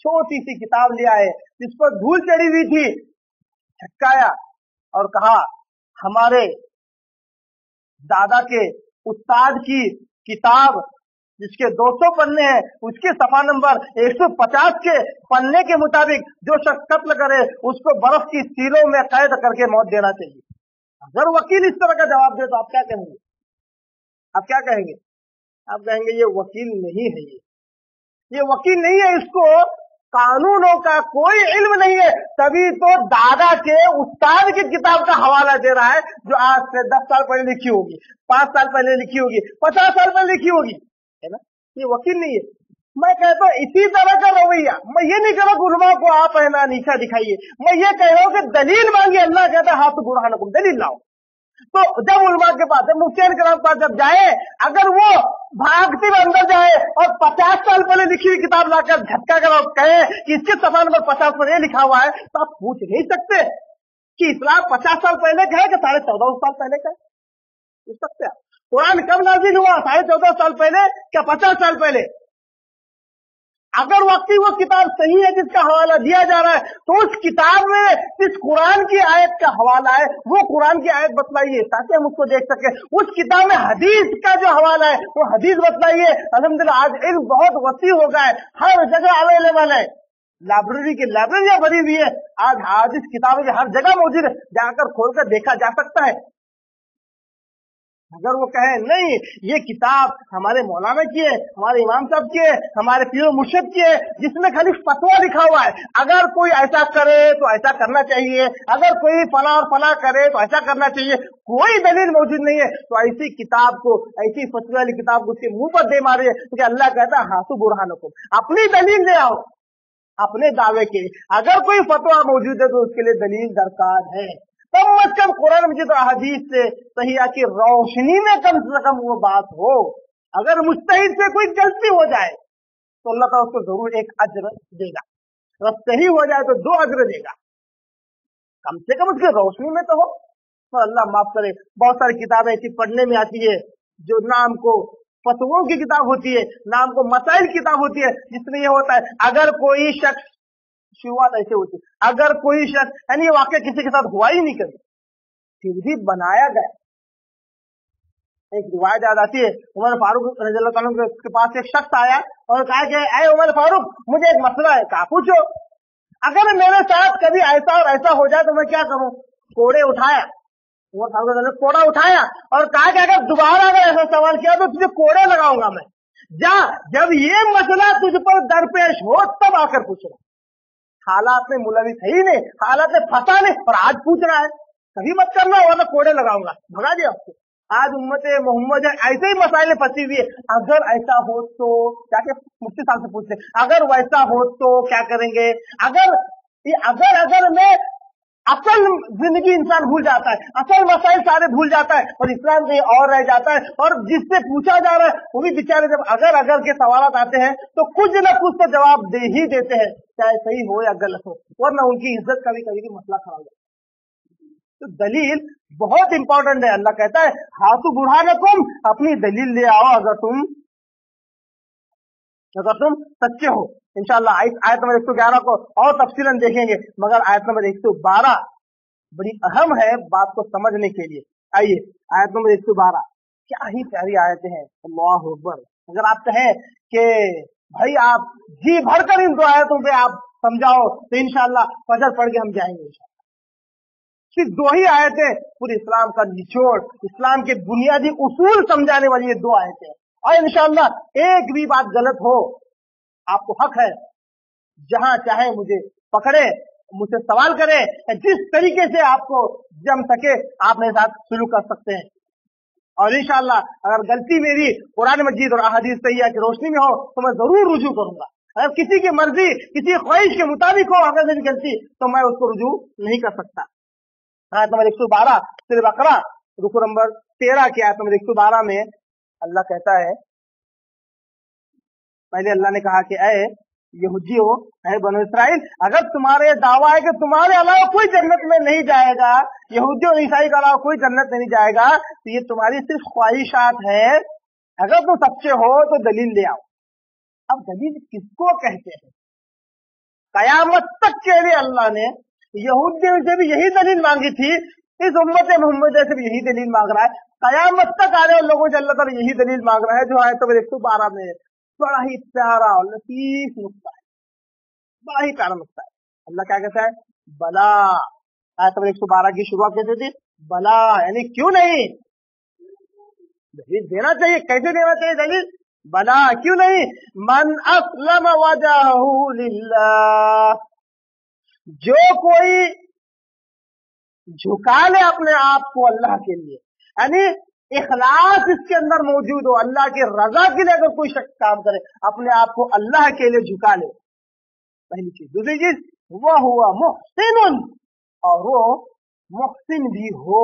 छोटी सी किताब ले आए, जिस पर धूल चढ़ी हुई थी, झटकाया और कहा, हमारे दादा के उस्ताद की किताब, जिसके 200 पन्ने हैं, उसके सफ़ा नंबर 150 के पन्ने के मुताबिक जो शख्स कत्ल करे, उसको बर्फ़ की सीलों में कैद करके मौत देना चाहिए। अगर वकील इस तरह का जवाब दे तो आप क्या कहेंगे? आप क्या कहेंगे? आप कहेंगे, ये वकील नहीं है ये। ये वकील नहीं है इसको कानूनों का कोई इल्म नहीं है, तभी तो दादा के उस्ताद की किताब का हवाला दे रहा है, जो आज से दस साल पहले लिखी होगी, पाँच साल पहले लिखी होगी, पचास साल पहले लिखी होगी, है ना? ये वकील नहीं है। मैं कहता हूँ, इसी तरह का रवैया, मैं ये नहीं कह रहा गुरमा को आप है ना नीचा दिखाइए, मैं ये कह रहा हूँ कि दलील मांगी अल्लाह कहता है, हाथ गुरहान दलील लाओ। तो जब उलमा के पास मुफ्तियान के पास जब जाए, अगर वो भागते हुए अंदर जाए और पचास साल पहले लिखी हुई किताब लाकर झटका कर कहे कि इसके सफ़ा नंबर पचास पर ये लिखा हुआ है तो आप पूछ नहीं सकते कि इस्लाम पचास साल पहले का है कि साढ़े चौदह साल पहले का है पूछ सकते हैं कुरान कब नाजिल हुआ? साढ़े चौदह साल पहले क्या पचास साल पहले? अगर वक्ती वो किताब सही है, जिसका हवाला दिया जा रहा है तो उस किताब में इस कुरान की आयत का हवाला है, वो कुरान की आयत बतलाइए, ताकि हम उसको देख सके। उस किताब में हदीस का जो हवाला है, वो हदीस बतलाइए। अलहमदिल्ला आज इल्म बहुत वसी हो गया है, हर जगह अवेलेबल है। लाइब्रेरी की लाइब्रेरियाँ भरी हुई है। आज इस किताबें हर जगह मौजूद है, जाकर खोलकर देखा जा सकता है। अगर वो कहे, नहीं, ये किताब हमारे मौलाना की है, हमारे इमाम साहब की है, हमारे पीर मुर्शद की है, जिसमें खाली फतवा लिखा हुआ है। अगर कोई ऐसा करे तो ऐसा करना चाहिए। अगर कोई फला और फला करे तो ऐसा करना चाहिए। कोई दलील मौजूद नहीं है। तो ऐसी किताब को, ऐसी फतवे वाली किताब को उसके मुँह पर दे मारे, क्योंकि तो अल्लाह कहता है हाथू बुरहान को अपनी दलील ले आओ, अपने दावे के। अगर कोई फतवा मौजूद है तो उसके लिए दलील दरकार है। कम अज कम कुरान मजिद हदीस से सहिया की रोशनी में कम से कम वो बात हो। अगर मुस्तहिद से कोई गलती हो जाए तो अल्लाह ताला उसको ज़रूर एक अज्र देगा। अगर सही हो जाए तो दो अज्र देगा। कम से कम उसकी रोशनी में तो हो। तो अल्लाह माफ़ करे, बहुत सारी किताबें ऐसी पढ़ने में आती है, जो नाम को फतवों की किताब होती है, नाम को मसाइल किताब होती है, जिसमें यह होता है, अगर कोई शख्स शुरुआत ऐसे होती अगर कोई शख्स, यानी ये वाक्य किसी के साथ हुआ ही नहीं कभी, फिर भी बनाया गया। एक रिवायत याद आती है, उमर फारूक के पास एक शख्स आया और कहा कि अरे उमर फारूक, मुझे एक मसला है कहा पूछो? अगर मेरे साथ कभी ऐसा और ऐसा हो जाए तो मैं क्या करूँ? कोड़े उठाया। उमर फारूक ने कोड़ा उठाया और कहा कि, अगर दोबारा अगर ऐसा सवाल किया तो तुझे कोड़े लगाऊँगा मैं। जा, जब ये मसला तुझ पर दरपेश हो, तब आकर पूछना हालात में मुलविस है ही नहीं, हालात में फंसा नहीं, पर आज पूछ रहा है, कभी मत करना और मैं कोड़े लगाऊँगा, भगा दिया आपको। आज उम्मत मोहम्मद ऐसे ही मसाइले फंसी हुई है। अगर ऐसा हो तो जाके मुफ्ती साहब से पूछते अगर वैसा हो तो क्या करेंगे? अगर, ये अगर अगर मैं असल ज़िंदगी इंसान भूल जाता है, असल मसाइल सारे भूल जाता है, और इस्लाम कहीं और रह जाता है, और जिससे पूछा जा रहा है, वो भी बेचारे जब अगर अगर के सवाल आते हैं तो कुछ न कुछ तो जवाब दे ही देते हैं, चाहे सही हो या गलत हो वरना उनकी इज़्ज़त कभी कभी भी मसला खड़ा हो जाता तो दलील बहुत इंपॉर्टेंट है, अल्लाह कहता है, हाथू बुढ़ा तुम, अपनी दलील ले आओ, अगर तुम अगर तुम सच्चे हो। इनशाला आयत नंबर एक सौ ग्यारह को और तफसीलन देखेंगे। मगर आयत नंबर एक सौ बारह बड़ी अहम है बात को समझने के लिए। आइए, आयत नंबर एक सौ बारह। क्या ही प्यारी आयतें हैं। अल्लाह अकबर। अगर आप कहें कि भाई आप जी भरकर इन दो आयतों पे आप समझाओ तो इनशाला फजर पढ़ के हम जाएँगे सिर्फ़ दो ही आयतें, पूरे इस्लाम का निचोड़, इस्लाम के बुनियादी उसूल समझाने वाली ये दो आयतें और इनशाला एक भी बात गलत हो आपको हक है। जहाँ चाहे मुझे पकड़े, मुझसे सवाल करे, जिस तरीके से आपको जम सके, आप मेरे साथ शुरू कर सकते हैं। और इंशाला अगर गलती मेरी कुरान मजीद और अहदीस तैयार की रोशनी में हो तो मैं ज़रूर रुजू करूँगा। अगर किसी की मर्ज़ी, किसी ख्वाहिश के मुताबिक हो अगर मेरी गलती तो मैं उसको रुजू नहीं कर सकता। आयत नंबर एक सौ बारह, सिर्फ़ बकरा रुको नंबर तेरह की आयत नंबर एक सौ बारह में अल्लाह कहता है पहले अल्लाह ने कहा कि अय यहूदी हो है बनो इसराइल, अगर तुम्हारे दावा है कि तुम्हारे अलावा कोई जन्नत में नहीं जाएगा यहूदी और ईसाई के अलावा कोई जन्नत नहीं जाएगा तो ये तुम्हारी सिर्फ़ ख्वाहिशात है। अगर तुम सच्चे हो तो दलील ले आओ। अब दलील किसको कहते हैं? कयामत तक के लिए अल्लाह ने यहूदियों से भी यही दलील मांगी थी। इस उम्मत मोहम्मद से भी यही दलील मांग रहा है। कयामत तक आ रहे लोगों से अल्लाह तला यही दलील मांग रहा है, जो आए तो एक सौ बारह में बड़ा ही प्यारा और लतीफ नुकता है बड़ा ही प्यारा नुकता है अल्लाह क्या कहता है? बला। आयत एक सौ बारह की शुरुआत कैसे थी बला, यानी क्यों नहीं? दलील देना चाहिए। कैसे देना चाहिए दलील? बला, क्यों नहीं? मन असलम जो कोई झुका ले अपने आप को अल्लाह के लिए, यानी इखलास इसके अंदर मौजूद हो। अल्लाह की रजा के लिए अगर कोई शख्स काम करे, अपने आप को अल्लाह के लिए झुका ले। पहली चीज़, दूसरी चीज़, वह हुआ मुहसिन और वो मुहसिन भी हो।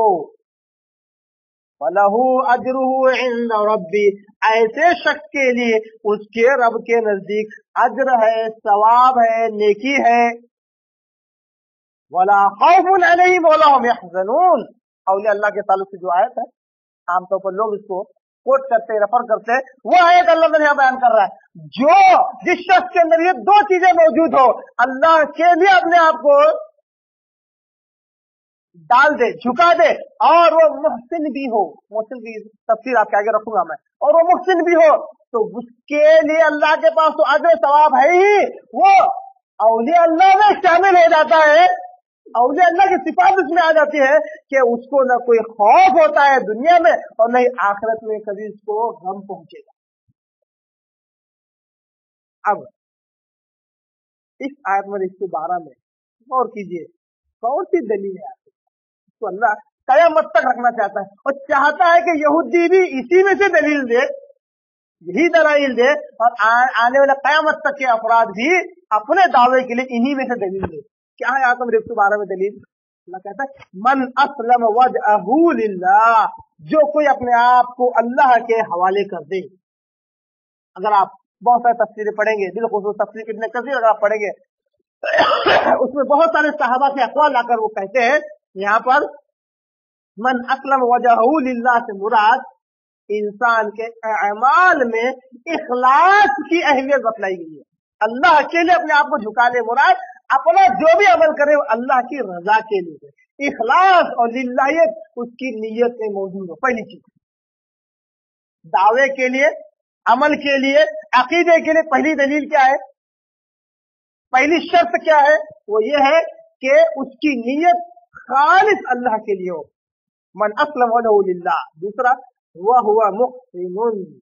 रब्बी, ऐसे शख्स के लिए उसके रब के नज़दीक अजर है, सवाब है, नेकी है। वाला खौफुन अलैहिम वला हम यहजनून। अल्लाह के ताल्लुक से जो आयत है आमतौर पर लोग इसको कोट करते रेफर करते वो आयत अल्लाह ने बयान कर रहा है। जो जिस शख्स के अंदर ये दो चीज़ें मौजूद हो, अल्लाह के लिए अपने आप को डाल दे, झुका दे, और वो मुहसिन भी हो। मुहसिन की तफसीर आपके आगे रखूँगा मैं। और वो मुहसिन भी हो तो उसके लिए अल्लाह के पास तो अजर सवाब है ही। वो अल्लाह में शामिल हो जाता है। अलिया अल्लाह की सिफात उसमें आ जाती है कि उसको ना कोई खौफ होता है दुनिया में और नहीं आखिरत में कभी उसको गम पहुंचेगा। अब इस आयत में इसके बारह में गौर कीजिए कौन सी दलील है? तो अल्लाह कयामत तक रखना चाहता है और चाहता है कि यहूदी भी इसी में से दलील दे यही दलाइल दे और आ, आने वाले कयामत तक के अपराध भी अपने दावे के लिए इन्हीं में से दलील दे। क्या है आतम रिफ्त बारह में दलील। अल्लाह कहता है, मन असलम वजह जो कोई अपने आप को अल्लाह के हवाले कर दे। अगर आप बहुत सारे तस्वीरें पढ़ेंगे दिल खुशूस तस्वीर इतने कसीर अगर आप पढ़ेंगे, उसमें बहुत सारे साहबा के अखबार लाकर वो कहते हैं, यहाँ पर, मन असलम वजह से मुराद, इंसान के अमाल में इखलास की अहमियत बतलाई गई है। अल्लाह लिए अपने आप को झुका ले मुराद अपना जो भी अमल करे वो अल्लाह की रजा के लिए इखलास और लिल्लाहियत, उसकी नीयत में मौजूद हो। पहली चीज़, दावे के लिए, अमल के लिए, अकीदे के लिए पहली दलील क्या है? पहली शर्त क्या है? वो ये है कि उसकी नीयत खालिस अल्लाह के लिए हो। मन असलम दूसरा, वह हुआ मुख्तिन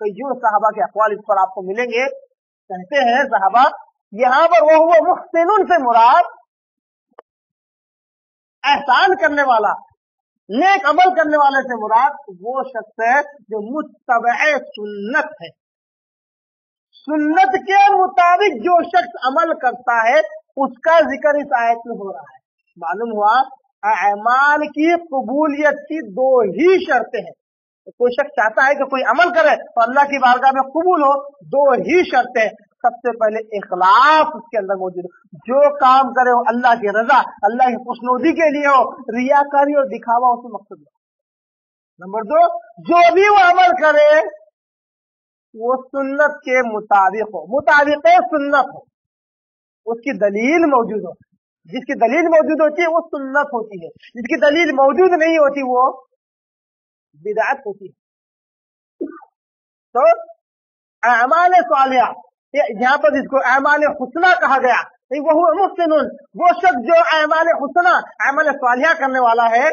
कईयों साहबा के अकवाल इस पर आपको मिलेंगे। कहते हैं, साहबा यहाँ पर वह हुआ मुख्तिन से मुराद, एहसान करने वाला, नेक अमल करने वाले से मुराद, वो शख्स है जो मुतब सुन्नत है। सुन्नत के मुताबिक जो शख्स अमल करता है, उसका ज़िक्र इस आयत में हो रहा है। मालूम हुआ, अमाल की कबूलियत की दो ही शर्तें हैं। कोई शख्स चाहता है कि कोई अमल करे तो अल्लाह की बारगाह में कबूल हो, दो ही शर्तें सबसे पहले इखलाफ उसके अंदर मौजूद जो काम करे हो, अल्लाह की रजा, अल्लाह की खुशनोदी के लिए हो, रियाकारी और दिखावा उसमें मकसद नंबर दो, जो भी वो अमल करे, वो सुन्नत के मुताबिक हो। मुताबिक सुन्नत हो। उसकी दलील मौजूद हो। जिसकी दलील मौजूद होती है, वो सुन्नत होती है। जिसकी दलील मौजूद नहीं होती, वो बिदात होती है। तो अमाल सालिया यहाँ पर जिसको अमाल हुसना कहा गया। वो मुफ्तिन वो शख्स जो अमाल हुसना, अमाल सालिया करने वाला है,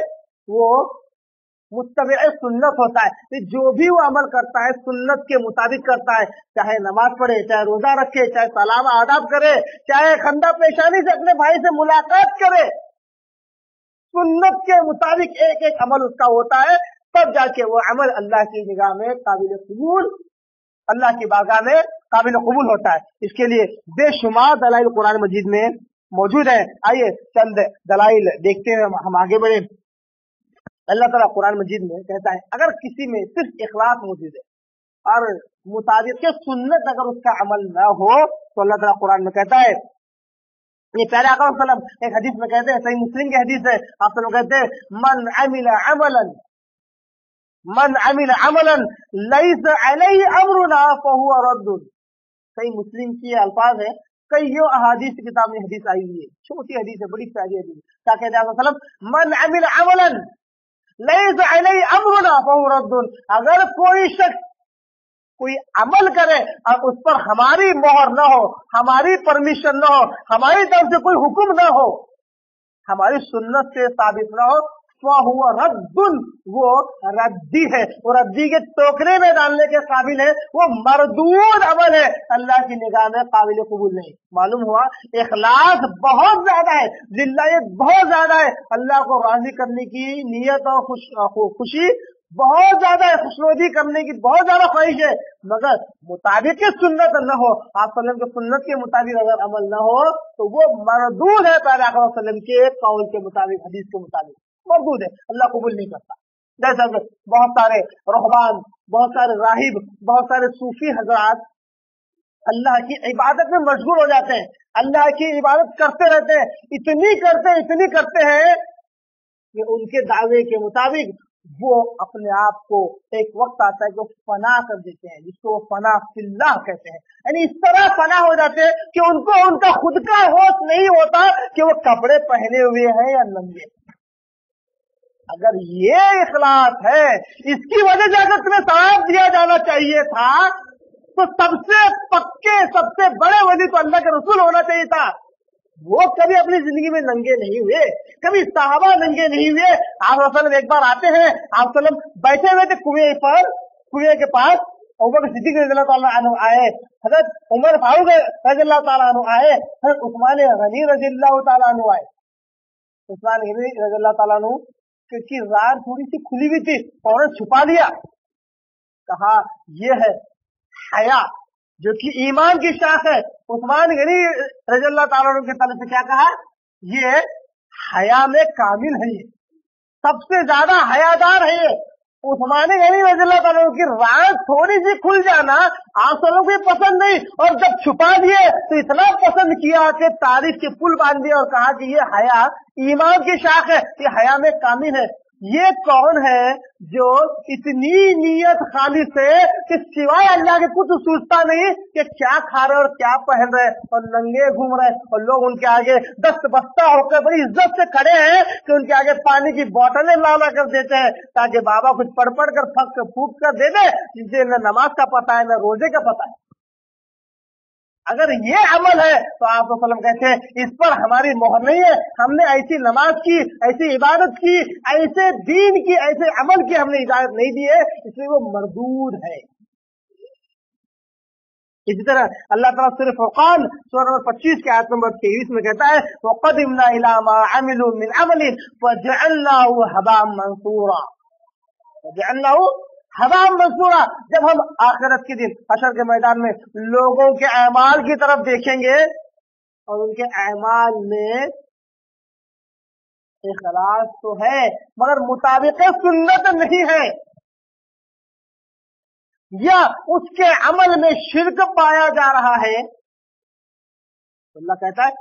वो मुस्तब सुन्नत होता है। तो जो भी वो अमल करता है, सुन्नत के मुताबिक करता है, चाहे नमाज़ पढ़े, चाहे रोजा रखे, चाहे सलाम आदाब करे, चाहे खंदा पेशानी से अपने भाई से मुलाकात करे, सुन्नत के मुताबिक एक एक अमल उसका होता है, तब जाके वो अमल अल्लाह की निगाह में काबिल कबूल अल्लाह की बागाह में काबिल कबूल होता है। इसके लिए बेशुमार दलाइल कुरान मजीद में मौजूद है। आइए चंद दलाइल देखते हैं, हम आगे बढ़े। अल्लाह तला कुरान मजीद में कहता है, अगर किसी में सिर्फ़ इखलास मौजूद है और मुताबिक के सुन्नत अगर उसका अमल न हो तो अल्लाह तला कुरान में कहता है, ये प्यारे आका एक हदीस में कहते हैं, सही मुस्लिम की हदीस है। आप सब कहते हैं, मन अमिल अमलन, मन अमिल अमलन लईस अलई अमरुना फहुआ रद्दुन। सही मुस्लिम की अल्फाज है, कई यो अहादीस किताब में हदीस आई हुई है। छोटी हदीस है, बड़ी प्यारी हदीस हैं मन अमिल अमलन अगर कोई शख्स कोई अमल करे और उस पर हमारी मोहर ना हो, हमारी परमिशन ना हो, हमारी तरफ़ से कोई हुक्म ना हो, हमारी सुन्नत से साबित ना हो हुआ रद्दुन वो रद्दी है। वो रद्दी के टोकरे में डालने के काबिल है। वो मरदूद अमल है। अल्लाह की निगाह में काबिल कबूल नहीं। मालूम हुआ, इखलास बहुत ज़्यादा है, जिल्लायत बहुत ज़्यादा है। अल्लाह को राज़ी करने की नीयत और खुश खुशी बहुत ज़्यादा है। खुशरोजी करने की बहुत ज़्यादा ख्वाहिश है। मगर मुताबिक सुन्नत न हो, आप के सुन्नत के मुताबिक अगर अमल न हो तो वो मरदूद है पैरा के कौल के मुताबिक, हदीस के मुताबिक। मौजूद है। अल्लाह कबूल नहीं करता। जैसा बहुत सारे रहमान बहुत सारे राहिब, बहुत सारे सूफी हजरात अल्लाह की इबादत में मशगूल हो जाते हैं। अल्लाह की इबादत करते रहते हैं। इतनी करते इतनी करते हैं कि उनके दावे के मुताबिक वो अपने आप को एक वक्त आता है कि फना कर देते हैं, जिसको वो फना फिल्लाह कहते हैं। यानी इस तरह फना हो जाते हैं कि उनको उनका खुद का होश नहीं होता कि वो कपड़े पहने हुए हैं या नंगे अगर ये इखलास है, इसकी वजह से अगर तुम्हें साफ़ दिया जाना चाहिए था तो सबसे पक्के, सबसे बड़े वली तो अल्लाह के रसूल होना चाहिए था। वो कभी अपनी ज़िंदगी में नंगे नहीं हुए, कभी साहबा नंगे नहीं हुए। आप वसलम एक बार आते हैं, आप वसलम बैठे हुए थे कुएँ पर, कुएँ के पास उमर सिद्दीक रज़ी आए। हज़रत उमर फारूक रज़ी तु आए, हज़रत उस्मान गनी रज़ी तु आए। उस्मान गनी रज़ी तु रार थोड़ी सी खुली हुई थी और छुपा लिया कहा, यह है हया, जो कि ईमान की शाख है। उस्मान गनी रजल्ला के तले से क्या कहा, ये हया में कामिल है ये। सबसे ज़्यादा हयादार है ये। उस्मान गनी रजल्ला की रात थोड़ी सी खुल जाना आप सब पसंद नहीं। और जब छुपा दिए तो इतना पसंद किया कि तारीफ़ के पुल बाँध दिए और कहा कि ये हया ईमान की शाख है, ये हया में कामिल है। ये कौन है जो इतनी नीयत खाली से कि सिवाय अल्लाह के कुछ सोचता नहीं कि क्या खा रहे और क्या पहन रहे और नंगे घूम रहे और लोग उनके आगे दस्त बस्ता होकर बड़ी इज़्ज़त से खड़े हैं कि उनके आगे पानी की बोतलें ला ला कर देते हैं, ताकि बाबा कुछ पढ़ पढ़ कर फक फूक कर दे दे। जिसे न नमाज़ का पता है, न रोज़े का पता है। अगर ये अमल है तो आप वसलम कहते हैं, इस पर हमारी मोहर नहीं है। हमने ऐसी नमाज़ की, ऐसी इबादत की, ऐसे दीन की, ऐसे अमल की हमने इजाज़त नहीं दी है, इसलिए वो मरदूद है। इसी तरह अल्लाह ताला सूर्य फुरकान, सूरह नंबर पच्चीस के आयत नंबर तेईस में कहता है, वक़दिमना इला अमिलू मिन अमलिन हबाम मंसूरा। हवाम मंसूरा जब हम आखिरत के दिन हशर के मैदान में लोगों के अमाल की तरफ़ देखेंगे और उनके अमाल में इखलास तो है, मगर मुताबिक सुन्नत नहीं है। या उसके अमल में शिरक पाया जा रहा है। अल्लाह कहता है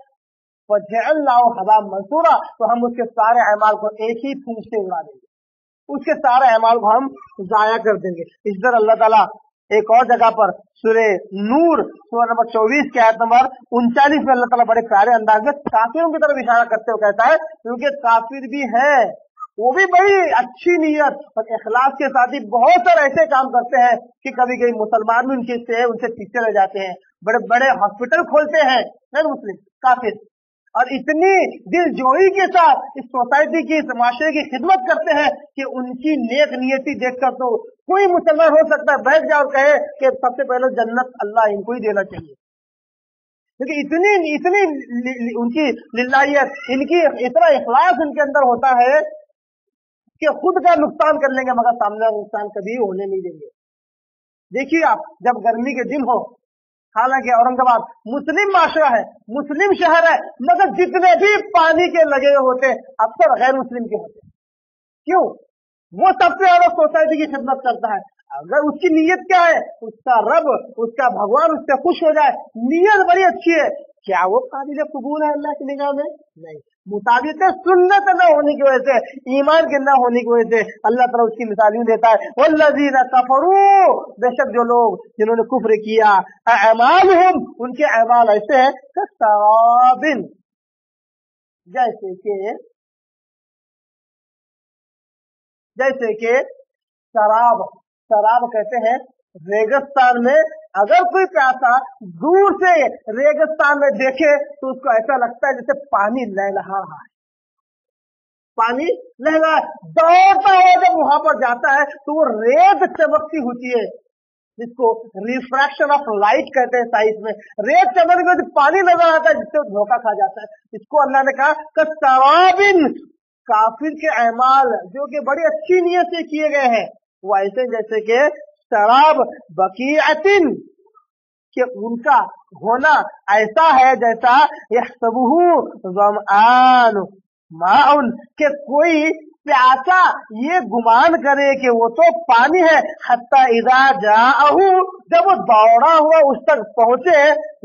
हवा मंसूरा तो हम उसके सारे अमाल को एक ही फूंक से उड़ा देंगे। उसके सारे अमाल को हम जाया कर देंगे। इस तरह अल्लाह ताला एक और जगह पर सूर्य नूर सूर्य नंबर चौबीस के आयत नंबर उनचालीस में अल्लाह ताला बड़े प्यारे अंदाज में काफिरों की तरफ़ इशारा करते हुए कहता है, क्योंकि काफिर भी है, वो भी बड़ी अच्छी नीयत और इखलास के साथ ही बहुत सारे ऐसे काम करते हैं कि कभी कभी मुसलमान भी उनके से उनसे पीछे रह जाते हैं। बड़े बड़े हॉस्पिटल खोलते हैं मुस्लिम, काफिर। और इतनी दिलजोई के साथ इस सोसाइटी की, इस माशरे की खिदमत करते हैं कि उनकी नेक नियति देखकर तो कोई मुसलमान हो सकता है। बैठ जाओ कहे कि सबसे पहले जन्नत अल्लाह इनको ही देना चाहिए। क्योंकि इतनी इतनी उनकी लिल्लाहियत, इनकी इतना इखलास इनके अंदर होता है कि खुद का नुकसान कर लेंगे, मगर सामने का नुकसान कभी होने नहीं देंगे। देखिए आप, जब गर्मी के दिन हो हालाँकि औरंगाबाद मुस्लिम माशरा है, मुस्लिम शहर है, मगर जितने भी पानी के लगे होते अक्सर गैर मुस्लिम के होते क्यों? वो सबसे ज़्यादा सोसाइटी की खिदमत करता है। अगर उसकी नीयत क्या है? उसका रब, उसका भगवान उससे खुश हो जाए। नीयत बड़ी अच्छी है। क्या वो काबिल कबूल है अल्लाह की निगाह में? नहीं। मुताबिक सुन्नत न होने की वजह से, ईमान के न होने की वजह से अल्लाह तला उसकी मिसाल यूँ देता है। वल्लजीन बेशक जो लोग जिन्होंने कुफ्र किया अमाल उनके अमाल ऐसे है जैसे के जैसे के शराब शराब कहते हैं रेगिस्तान में अगर कोई प्यासा दूर से रेगिस्तान में देखे तो उसको ऐसा लगता है जैसे पानी लहलहा रहा है। पानी लहला दौड़ता हुआ जब वहाँ पर जाता है तो वो रेत चमकती होती है। जिसको रिफ्रैक्शन ऑफ़ लाइट कहते हैं साइज़ में। रेत चमक में पानी नज़र आता है, जिससे धोखा खा जाता है। इसको अल्लाह ने कहा सवाबिन काफिर के अहमाल जो कि बड़ी अच्छी नीयत से किए गए हैं। वो ऐसे जैसे कि शराब बकीअतिन, कि उनका होना ऐसा है जैसा यह सबू माउन, के कोई प्यासा ये गुमान करे कि वो तो पानी है। हत्ता इदा जाहू जब वो दौड़ा हुआ उस तक पहुँचे,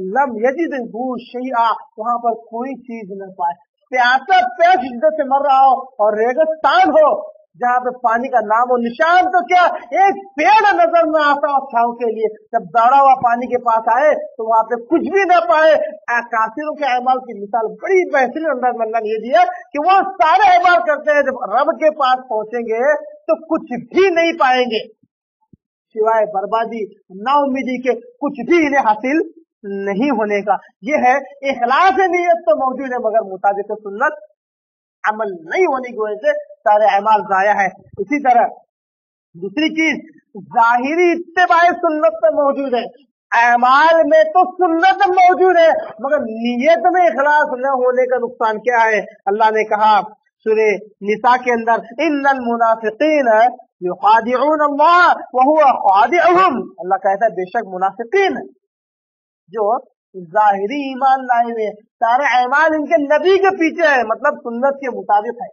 लम यजिद शिया वहाँ पर कोई चीज़ न पाए। प्यासा प्यास शिद्दत से मर रहा हो और रेगिस्तान हो जहाँ पे पानी का नाम और निशान तो क्या? एक पेड़ नज़र में आता हो छाव के लिए। जब दौड़ा हुआ पानी के पास आए तो वहाँ पे कुछ भी ना पाए। काफिरों के अहमाल की मिसाल बड़ी बेहतरीन अंदाज मल्ला ने दिया कि वो सारे अहमाल करते हैं। जब रब के पास पहुँचेंगे तो कुछ भी नहीं पाएँगे। सिवाय बर्बादी, नाउमीदी के कुछ भी इन्हें हासिल नहीं होने का। ये है इखलास नीयत तो मौजूद है, मगर मुताबिक सुन्नत अमल नहीं होने की वजह से सारे अमाल जाया है। इसी तरह दूसरी चीज़, जाहिरी इतबाई सुन्नत में मौजूद है। अमाल में तो सुन्नत मौजूद है, मगर नीयत में इखलास न होने का नुकसान क्या है? अल्लाह ने कहा, सुरे निसा के अंदर इन मुनाफिकीन अल्लाह कहता है, बेशक मुनाफिकीन जो जाहिरी ईमान लाए हुए सारे ऐमान इनके नबी के पीछे है मतलब सुन्नत के मुताबिक है।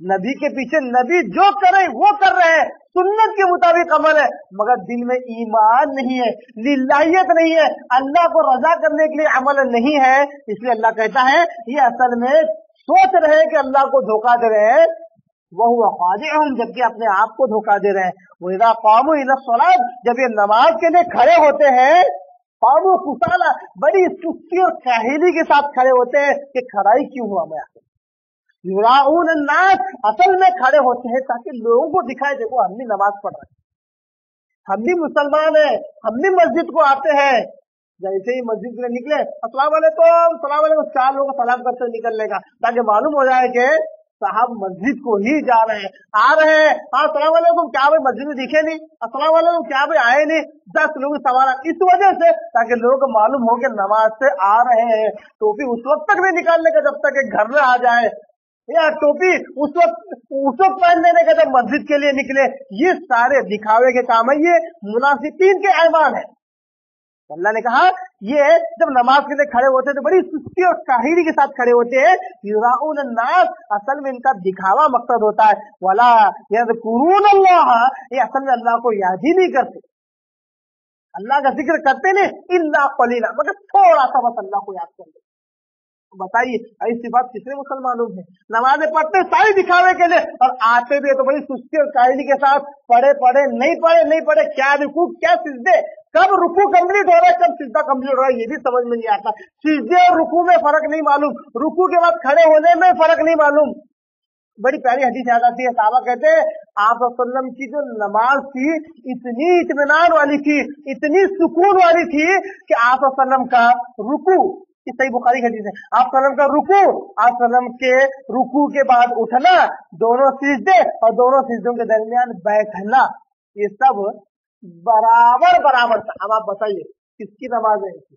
नबी के पीछे नबी जो करे वो कर रहे हैं। सुन्नत के मुताबिक अमल है, मगर दिल में ईमान नहीं है लिल्लाहियत नहीं है। अल्लाह को रजा करने के लिए अमल नहीं है। इसलिए अल्लाह कहता है, ये असल में सोच रहे हैं कि अल्लाह को धोखा दे रहे हैं। वह ख्वाजे हम जबकि अपने आप को धोखा दे रहे हैं। वहीदा कौम सलाद जब ये नमाज़ के लिए खड़े होते हैं पामो कुसाला बड़ी सुस्ती और काहिली के साथ खड़े होते हैं कि खड़ाई क्यों हुआ मैं? युराउन नाच असल में खड़े होते हैं ताकि लोगों को दिखाए, देखो हम भी नमाज़ पढ़ रहे हैं। हम भी मुसलमान है हम भी मस्जिद को आते हैं। जैसे ही मस्जिद में निकले असला वाले तो सलाम वाले को चार लोगों को सलाम करते निकलने का, ताकि मालूम हो जाए कि साहब मस्जिद को ही जा रहे हैं। आ रहे हैं। हाँ सलाम वालेकुम, क्या भाई मस्जिद में दिखे नहीं? असला वालेकुम, क्या भाई आए नहीं? दस लोग सवाल इस वजह से, ताकि लोग मालूम हो कि नमाज़ से आ रहे हैं। टोपी उस वक्त तक नहीं निकालने का, जब तक घर में आ जाए। या टोपी उस वक्त उस वक्त पहन लेने का जब मस्जिद के लिए निकले, ये सारे दिखावे के काम है, ये मुनासिबीन के ऐमान है। अल्लाह ने कहा, ये जब नमाज़ के लिए खड़े होते हैं तो बड़ी सुस्ती और काहिरी के साथ खड़े होते हैं युराउन असल में इनका दिखावा मकसद होता है। वाला यदकुरून अल्लाह, ये असल में अल्लाह को याद ही नहीं करते। अल्लाह का ज़िक्र करते नहीं, इल्ला कलीला, मगर थोड़ा सा बस अल्लाह को याद कर ले। बताइए ऐसी बात कितने मुसलमानों में नमाजें पढ़ते, सारी दिखावे के लिए। और आते भी तो बड़ी सुस्ती और कायदी के साथ पढ़े पढ़े, नहीं पढ़े नहीं पढ़े, क्या रुकू, क्या सिद्धे कब रुकू कंप्लीट हो रहा है कब सिद्धा कंप्लीट हो रहा है ये भी समझ में नहीं आता। सिद्धे और रुकू में फ़र्क नहीं मालूम। रुकू के बाद खड़े होने में फ़र्क नहीं मालूम। बड़ी प्यारी हदीस याद आती है, साहबा कहते हैं, आप वसल्लम की जो नमाज़ थी, इतनी इतमान वाली थी, इतनी सुकून वाली थी कि आप वसल्लम का रुकू। सही बुखारी हदीस है। आप सलम का रुकू, आप सलम के रुकू के बाद उठना, दोनों सीजदे और दोनों सीजदों के दरमियान बैठना, ये सब बराबर बराबर था। अब आप बताइए, किसकी नमाज़ है ऐसी?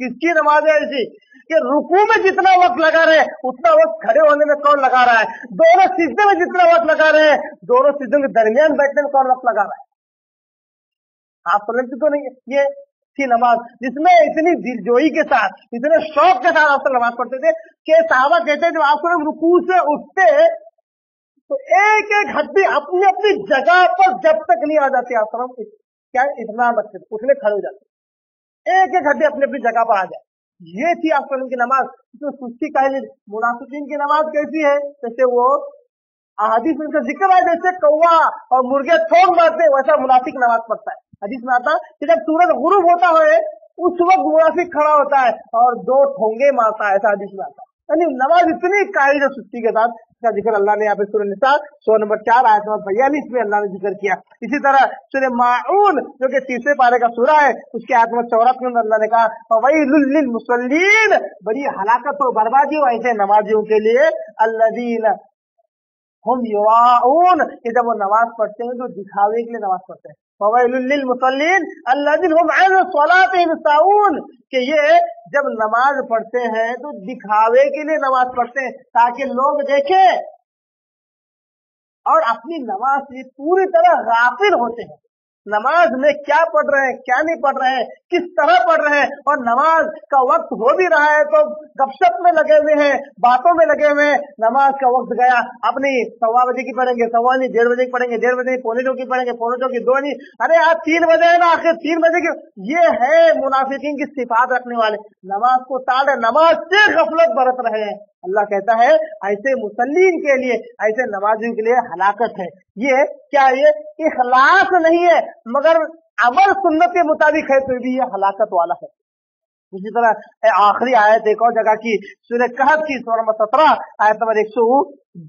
किसकी नमाज़ है ऐसी? कि रुकू में जितना वक्त लगा रहे, उतना वक्त खड़े होने में कौन लगा रहा है? दोनों सीधे में जितना वक्त लगा रहे हैं दोनों सीधों के दरमियान बैठने में कौन वक्त लगा रहा है? आप समझते तो नहीं ये थी नमाज़, जिसमें इतनी दिलजोई के साथ, इतने शौक के साथ आप नमाज़ पढ़ते थे, कि साहबा कहते जब आप रुकू से उठते तो एक एक हड्डी अपनी अपनी जगह पर जब तक नहीं आ जाती आश्रम क्या इतना रखते उठने खड़े हो जाते एक एक हड्डी अपनी अपनी जगह पर आ जाए। ये थी आश्रम की नमाज़। जो सुस्ती कहली मुनाफिकीन की नमाज़ कैसी है? जैसे वो में ज़िक्र है जैसे कौवा और मुर्गे ठोक मारते वैसा मुनाफिक नमाज़ पढ़ता है। हदीस में आता कि जब सूरज गुरूब होता है, उस वक्त मुनाफिक खड़ा होता है और दो ठोंगे मारता है ऐसा हदीस में आता यानी नमाज़ इतनी कायद सुस्ती के साथ इसका ज़िक्र अल्लाह ने यहाँ पे सूर्य निसा, सौ नंबर चार, आयत नंबर बयालीस में अल्लाह ने ज़िक्र किया। इसी तरह सूर्य माऊन, जो कि तीसरे पारे का सूरा है, उसके आयत नंबर चौरासी में अल्लाह ने कहा वही मुसलिन बड़ी हलाकत और बर्बादी हो ऐसे नमाजियों के लिए। अल्लादीन हम युवाऊन कि जब वो नमाज़ पढ़ते हैं तो दिखावे के लिए नमाज़ पढ़ते हैं। मुसलिन कि ये जब नमाज़ पढ़ते हैं तो दिखावे के लिए नमाज़ पढ़ते हैं ताकि लोग देखें। और अपनी नमाज़ से पूरी तरह गाफिल होते हैं। नमाज़ में क्या पढ़ रहे हैं, क्या नहीं पढ़ रहे हैं, किस तरह पढ़ रहे हैं? और नमाज़ का वक्त हो भी रहा है तो गपशप में लगे हुए हैं, बातों में लगे हुए हैं, नमाज़ का वक्त गया। अपनी सवा बजे की पढ़ेंगे, सवा नहीं, डेढ़ बजे की पढ़ेंगे, डेढ़ बजे पौने दो की पढ़ेंगे, पौने दो की दो नहीं। अरे आज तीन बजे है ना आखिर, तीन बजे की ये है मुनाफिकिन की सिफात रखने वाले। नमाज़ को टाल नमाज़ से गफलत बरत रहे हैं। अल्लाह कहता है, ऐसे मुसलिम के लिए, ऐसे नमाजियों के लिए हलाकत है। ये क्या ये? इखलास नहीं है। मगर अमल सुन्नत के मुताबिक है तो भी ये हलाकत वाला है। इसी तरह आखिरी आयत एक और जगह की सूर्य कहत की सोलह नंबर सत्रह, आयत नंबर एक सौ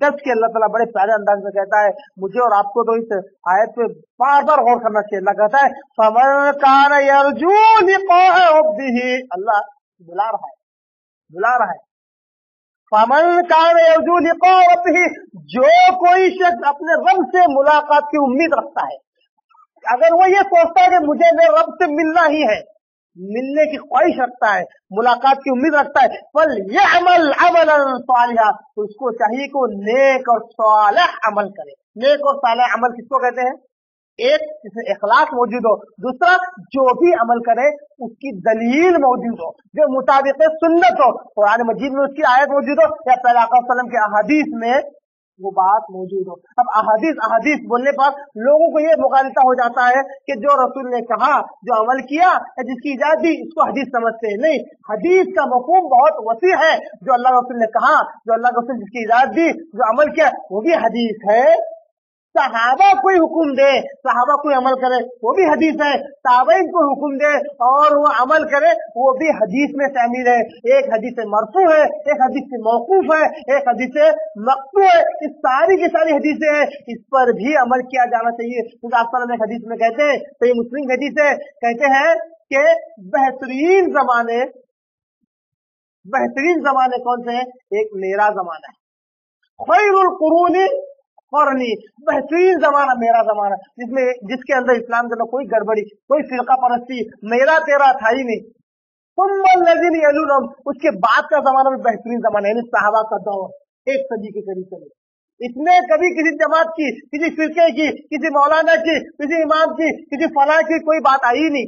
दस के अल्लाह ताला बड़े प्यारे अंदाज में कहता है, मुझे और आपको तो इस आयत पे बार बार गौर करना चाहिए। अल्लाह कहता है समर कार अल्लाह बुला रहा है, बुला रहा है। फमन कान ही जो कोई शख्स अपने रब से मुलाकात की उम्मीद रखता है अगर वो ये सोचता है कि मुझे मेरे रब से मिलना ही है, मिलने की ख्वाहिश रखता है, मुलाकात की उम्मीद रखता है, फल ये अमल अमल सालिहा तो उसको चाहिए कि नेक और सालह अमल करे। नेक और सालह अमल किसको कहते हैं? एक जिसमें इखलास मौजूद हो। दूसरा, जो भी अमल करे, उसकी दलील मौजूद हो। जो मुताबिक सुन्नत हो, कुरान मजीद में उसकी आयत मौजूद हो, या सल्लम के अहादीस में वो बात मौजूद हो। अब अहदीस अहदीस बोलने पर लोगों को ये मुखालता हो जाता है कि जो रसूल ने कहा, जो अमल किया, या जिसकी इजाज़त दी, इसको हदीस समझते हैं। नहीं, हदीस का मफूम बहुत वसी है। जो अल्लाह रसूल ने कहा, जो अल्लाह रसूल जिसकी इजाज़त दी, जो अमल किया, वो भी हदीस है। सहाबा कोई हुक्म दे, सहाबा कोई अमल करे, वो भी हदीस है। ताबईन को हुक्म दे और वो अमल करे, वो भी हदीस में शामिल है। एक हदीस मरफू है, एक हदीस से मौकूफ है, एक हदीस मकतू है। इस सारी की सारी हदीसें हैं। इस पर भी अमल किया जाना चाहिए। क्योंकि आप एक हदीस में कहते हैं तो ये मुस्लिम हदीस है, कहते हैं कि बेहतरीन जमाने बेहतरीन जमाने कौन से हैं? एक मेरा जमाना है। खैरुल कुरूनी फौरनी बेहतरीन जमाना, मेरा जमाना, जिसमें, जिसके अंदर इस्लाम के अंदर कोई गड़बड़ी, कोई फिरका परस्ती, मेरा तेरा था ही नहीं। उसके बाद का जमाना भी बेहतरीन जमाना यानी साहबा का दौर, एक सदी के करीब चले। इसमें कभी किसी जमात की, किसी फिरके की, किसी मौलाना की, किसी इमाम की, किसी फला की कोई बात आई नहीं।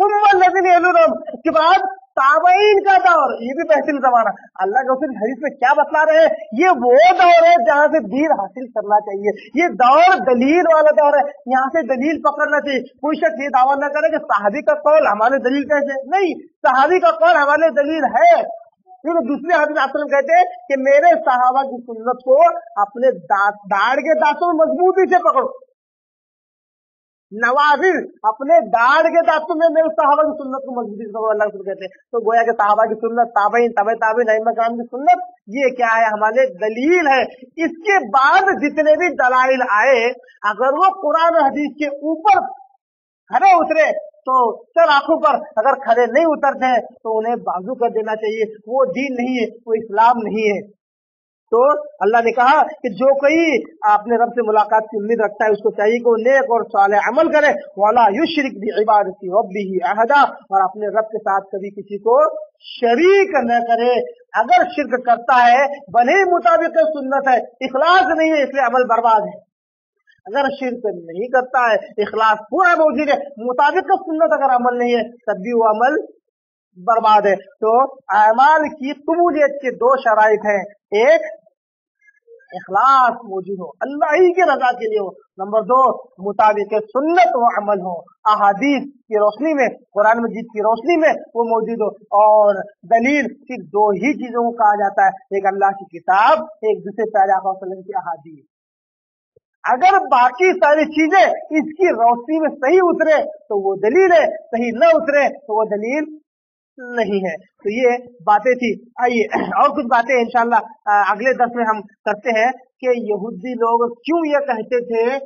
उसके बाद ताबईन का दौर। ये भी बेहतरीन जमाना। अल्लाह के उस हदीस में क्या बतला रहे हैं? ये वो दौर है जहाँ से दीन हासिल करना चाहिए। ये दौर दलील वाला दौर है। यहाँ से दलील पकड़ना चाहिए। कोई शख्स ये दावा न करे कि साहबी का कौल हमारे दलील कैसे? नहीं, साहबी का कौल हमारे दलील है। क्योंकि दूसरे हाथ आश्रम कहते हैं कि मेरे सहाबा की सुन्नत को अपने दाढ़ के दांतों में मजबूती से पकड़ो। नवाजिर अपने दाढ़ के दांतों में मेरे साहबा की सुन्नत को मजबूती से अल्लाह कहते हैं। तो गोया के साहबा की सुन्नत, ताबईन, तबे ताबीन कराम की सुन्नत, ये क्या है? हमारे दलील है। इसके बाद जितने भी दलाइल आए, अगर वो कुरान हदीस के ऊपर खड़े उतरे तो सर आँखों पर, अगर खड़े नहीं उतरते हैं तो उन्हें बाजू कर देना चाहिए। वो दीन नहीं है, वो इस्लाम नहीं है। तो अल्लाह ने कहा कि जो कोई अपने रब से मुलाकात की उम्मीद रखता है, उसको चाहिए कि नेक और साल अमल करे। वाला युशरिक भी इबादती रबी ही अहदा। और अपने रब के साथ कभी किसी को शरीक न करे। अगर शिरक करता है, भले ही मुताबिक सुन्नत है, इखलास नहीं है, इसलिए अमल बर्बाद है। अगर शिरक नहीं करता है, इखलास पूरा मौजूद है, मुताबिक सुन्नत अगर अमल नहीं है, तब भी वो अमल बर्बाद है। तो अमाल की कबूलियत के दो शराइ हैं। एक, इखलास मौजूद हो। अल्लाह ही के रजा के लिए हो। नंबर दो, मुताबिक सुन्नत व अमल हो। अहादीस की रोशनी में, कुरान मजीद की रोशनी में वो मौजूद हो। और दलील सिर्फ़ दो ही चीज़ों को कहा जाता है। एक अल्लाह की किताब, एक दूसरे प्यारे की अहादीस। अगर बाकी सारी चीज़ें इसकी रोशनी में सही उतरे तो वो दलील है। सही न उतरे तो वो दलील नहीं है। तो ये बातें थी। आइए, और कुछ बातें इंशाल्लाह अगले दस में हम करते हैं कि यहूदी लोग क्यों ये कहते थे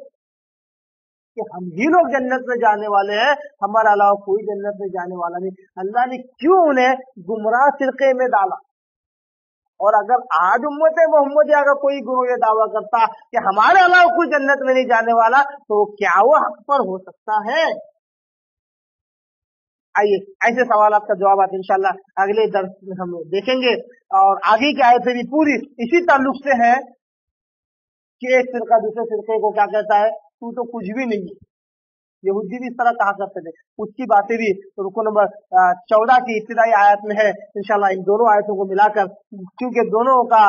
कि हम ही लोग जन्नत में जाने वाले हैं, हमारे अलावा कोई जन्नत में जाने वाला नहीं। अल्लाह ने क्यों उन्हें गुमराह सिरके में डाला? और अगर आज उम्मत मोहम्मद अगर कोई गुरु ये दावा करता कि हमारे अलावा कोई जन्नत में नहीं जाने वाला तो क्या वो हक पर हो सकता है? आइए, ऐसे सवाल का जवाब आप इंशाल्लाह अगले दर्श में हम देखेंगे। और आगे की आयत भी पूरी इसी ताल्लुक से है कि एक फिरका दूसरे फिरके को क्या कहता है? तू तो कुछ भी नहीं यहूदी भी इस तरह कहा करते थे। उसकी बातें भी रुको नंबर चौदह की इब्तदाई आयत में है। इंशाल्लाह इन दोनों आयतों को मिलाकर, क्योंकि दोनों का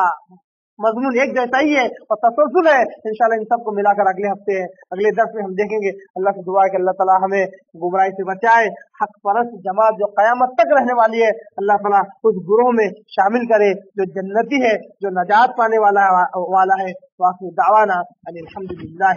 मजमून एक जैसा ही है और तसलसल है। इंशाल्लाह इन सबको मिलाकर अगले हफ़्ते, अगले दस में हम देखेंगे। अल्लाह से दुआ है कि अल्लाह ताला हमें गुमराही से बचाए, हक परस्त जमात जो कयामत तक रहने वाली है, अल्लाह ताला उस गुरोह में शामिल करे, जो जन्नती है, जो नजात पाने वाला वाला है। वाकई दावाना अलहमदिल्ला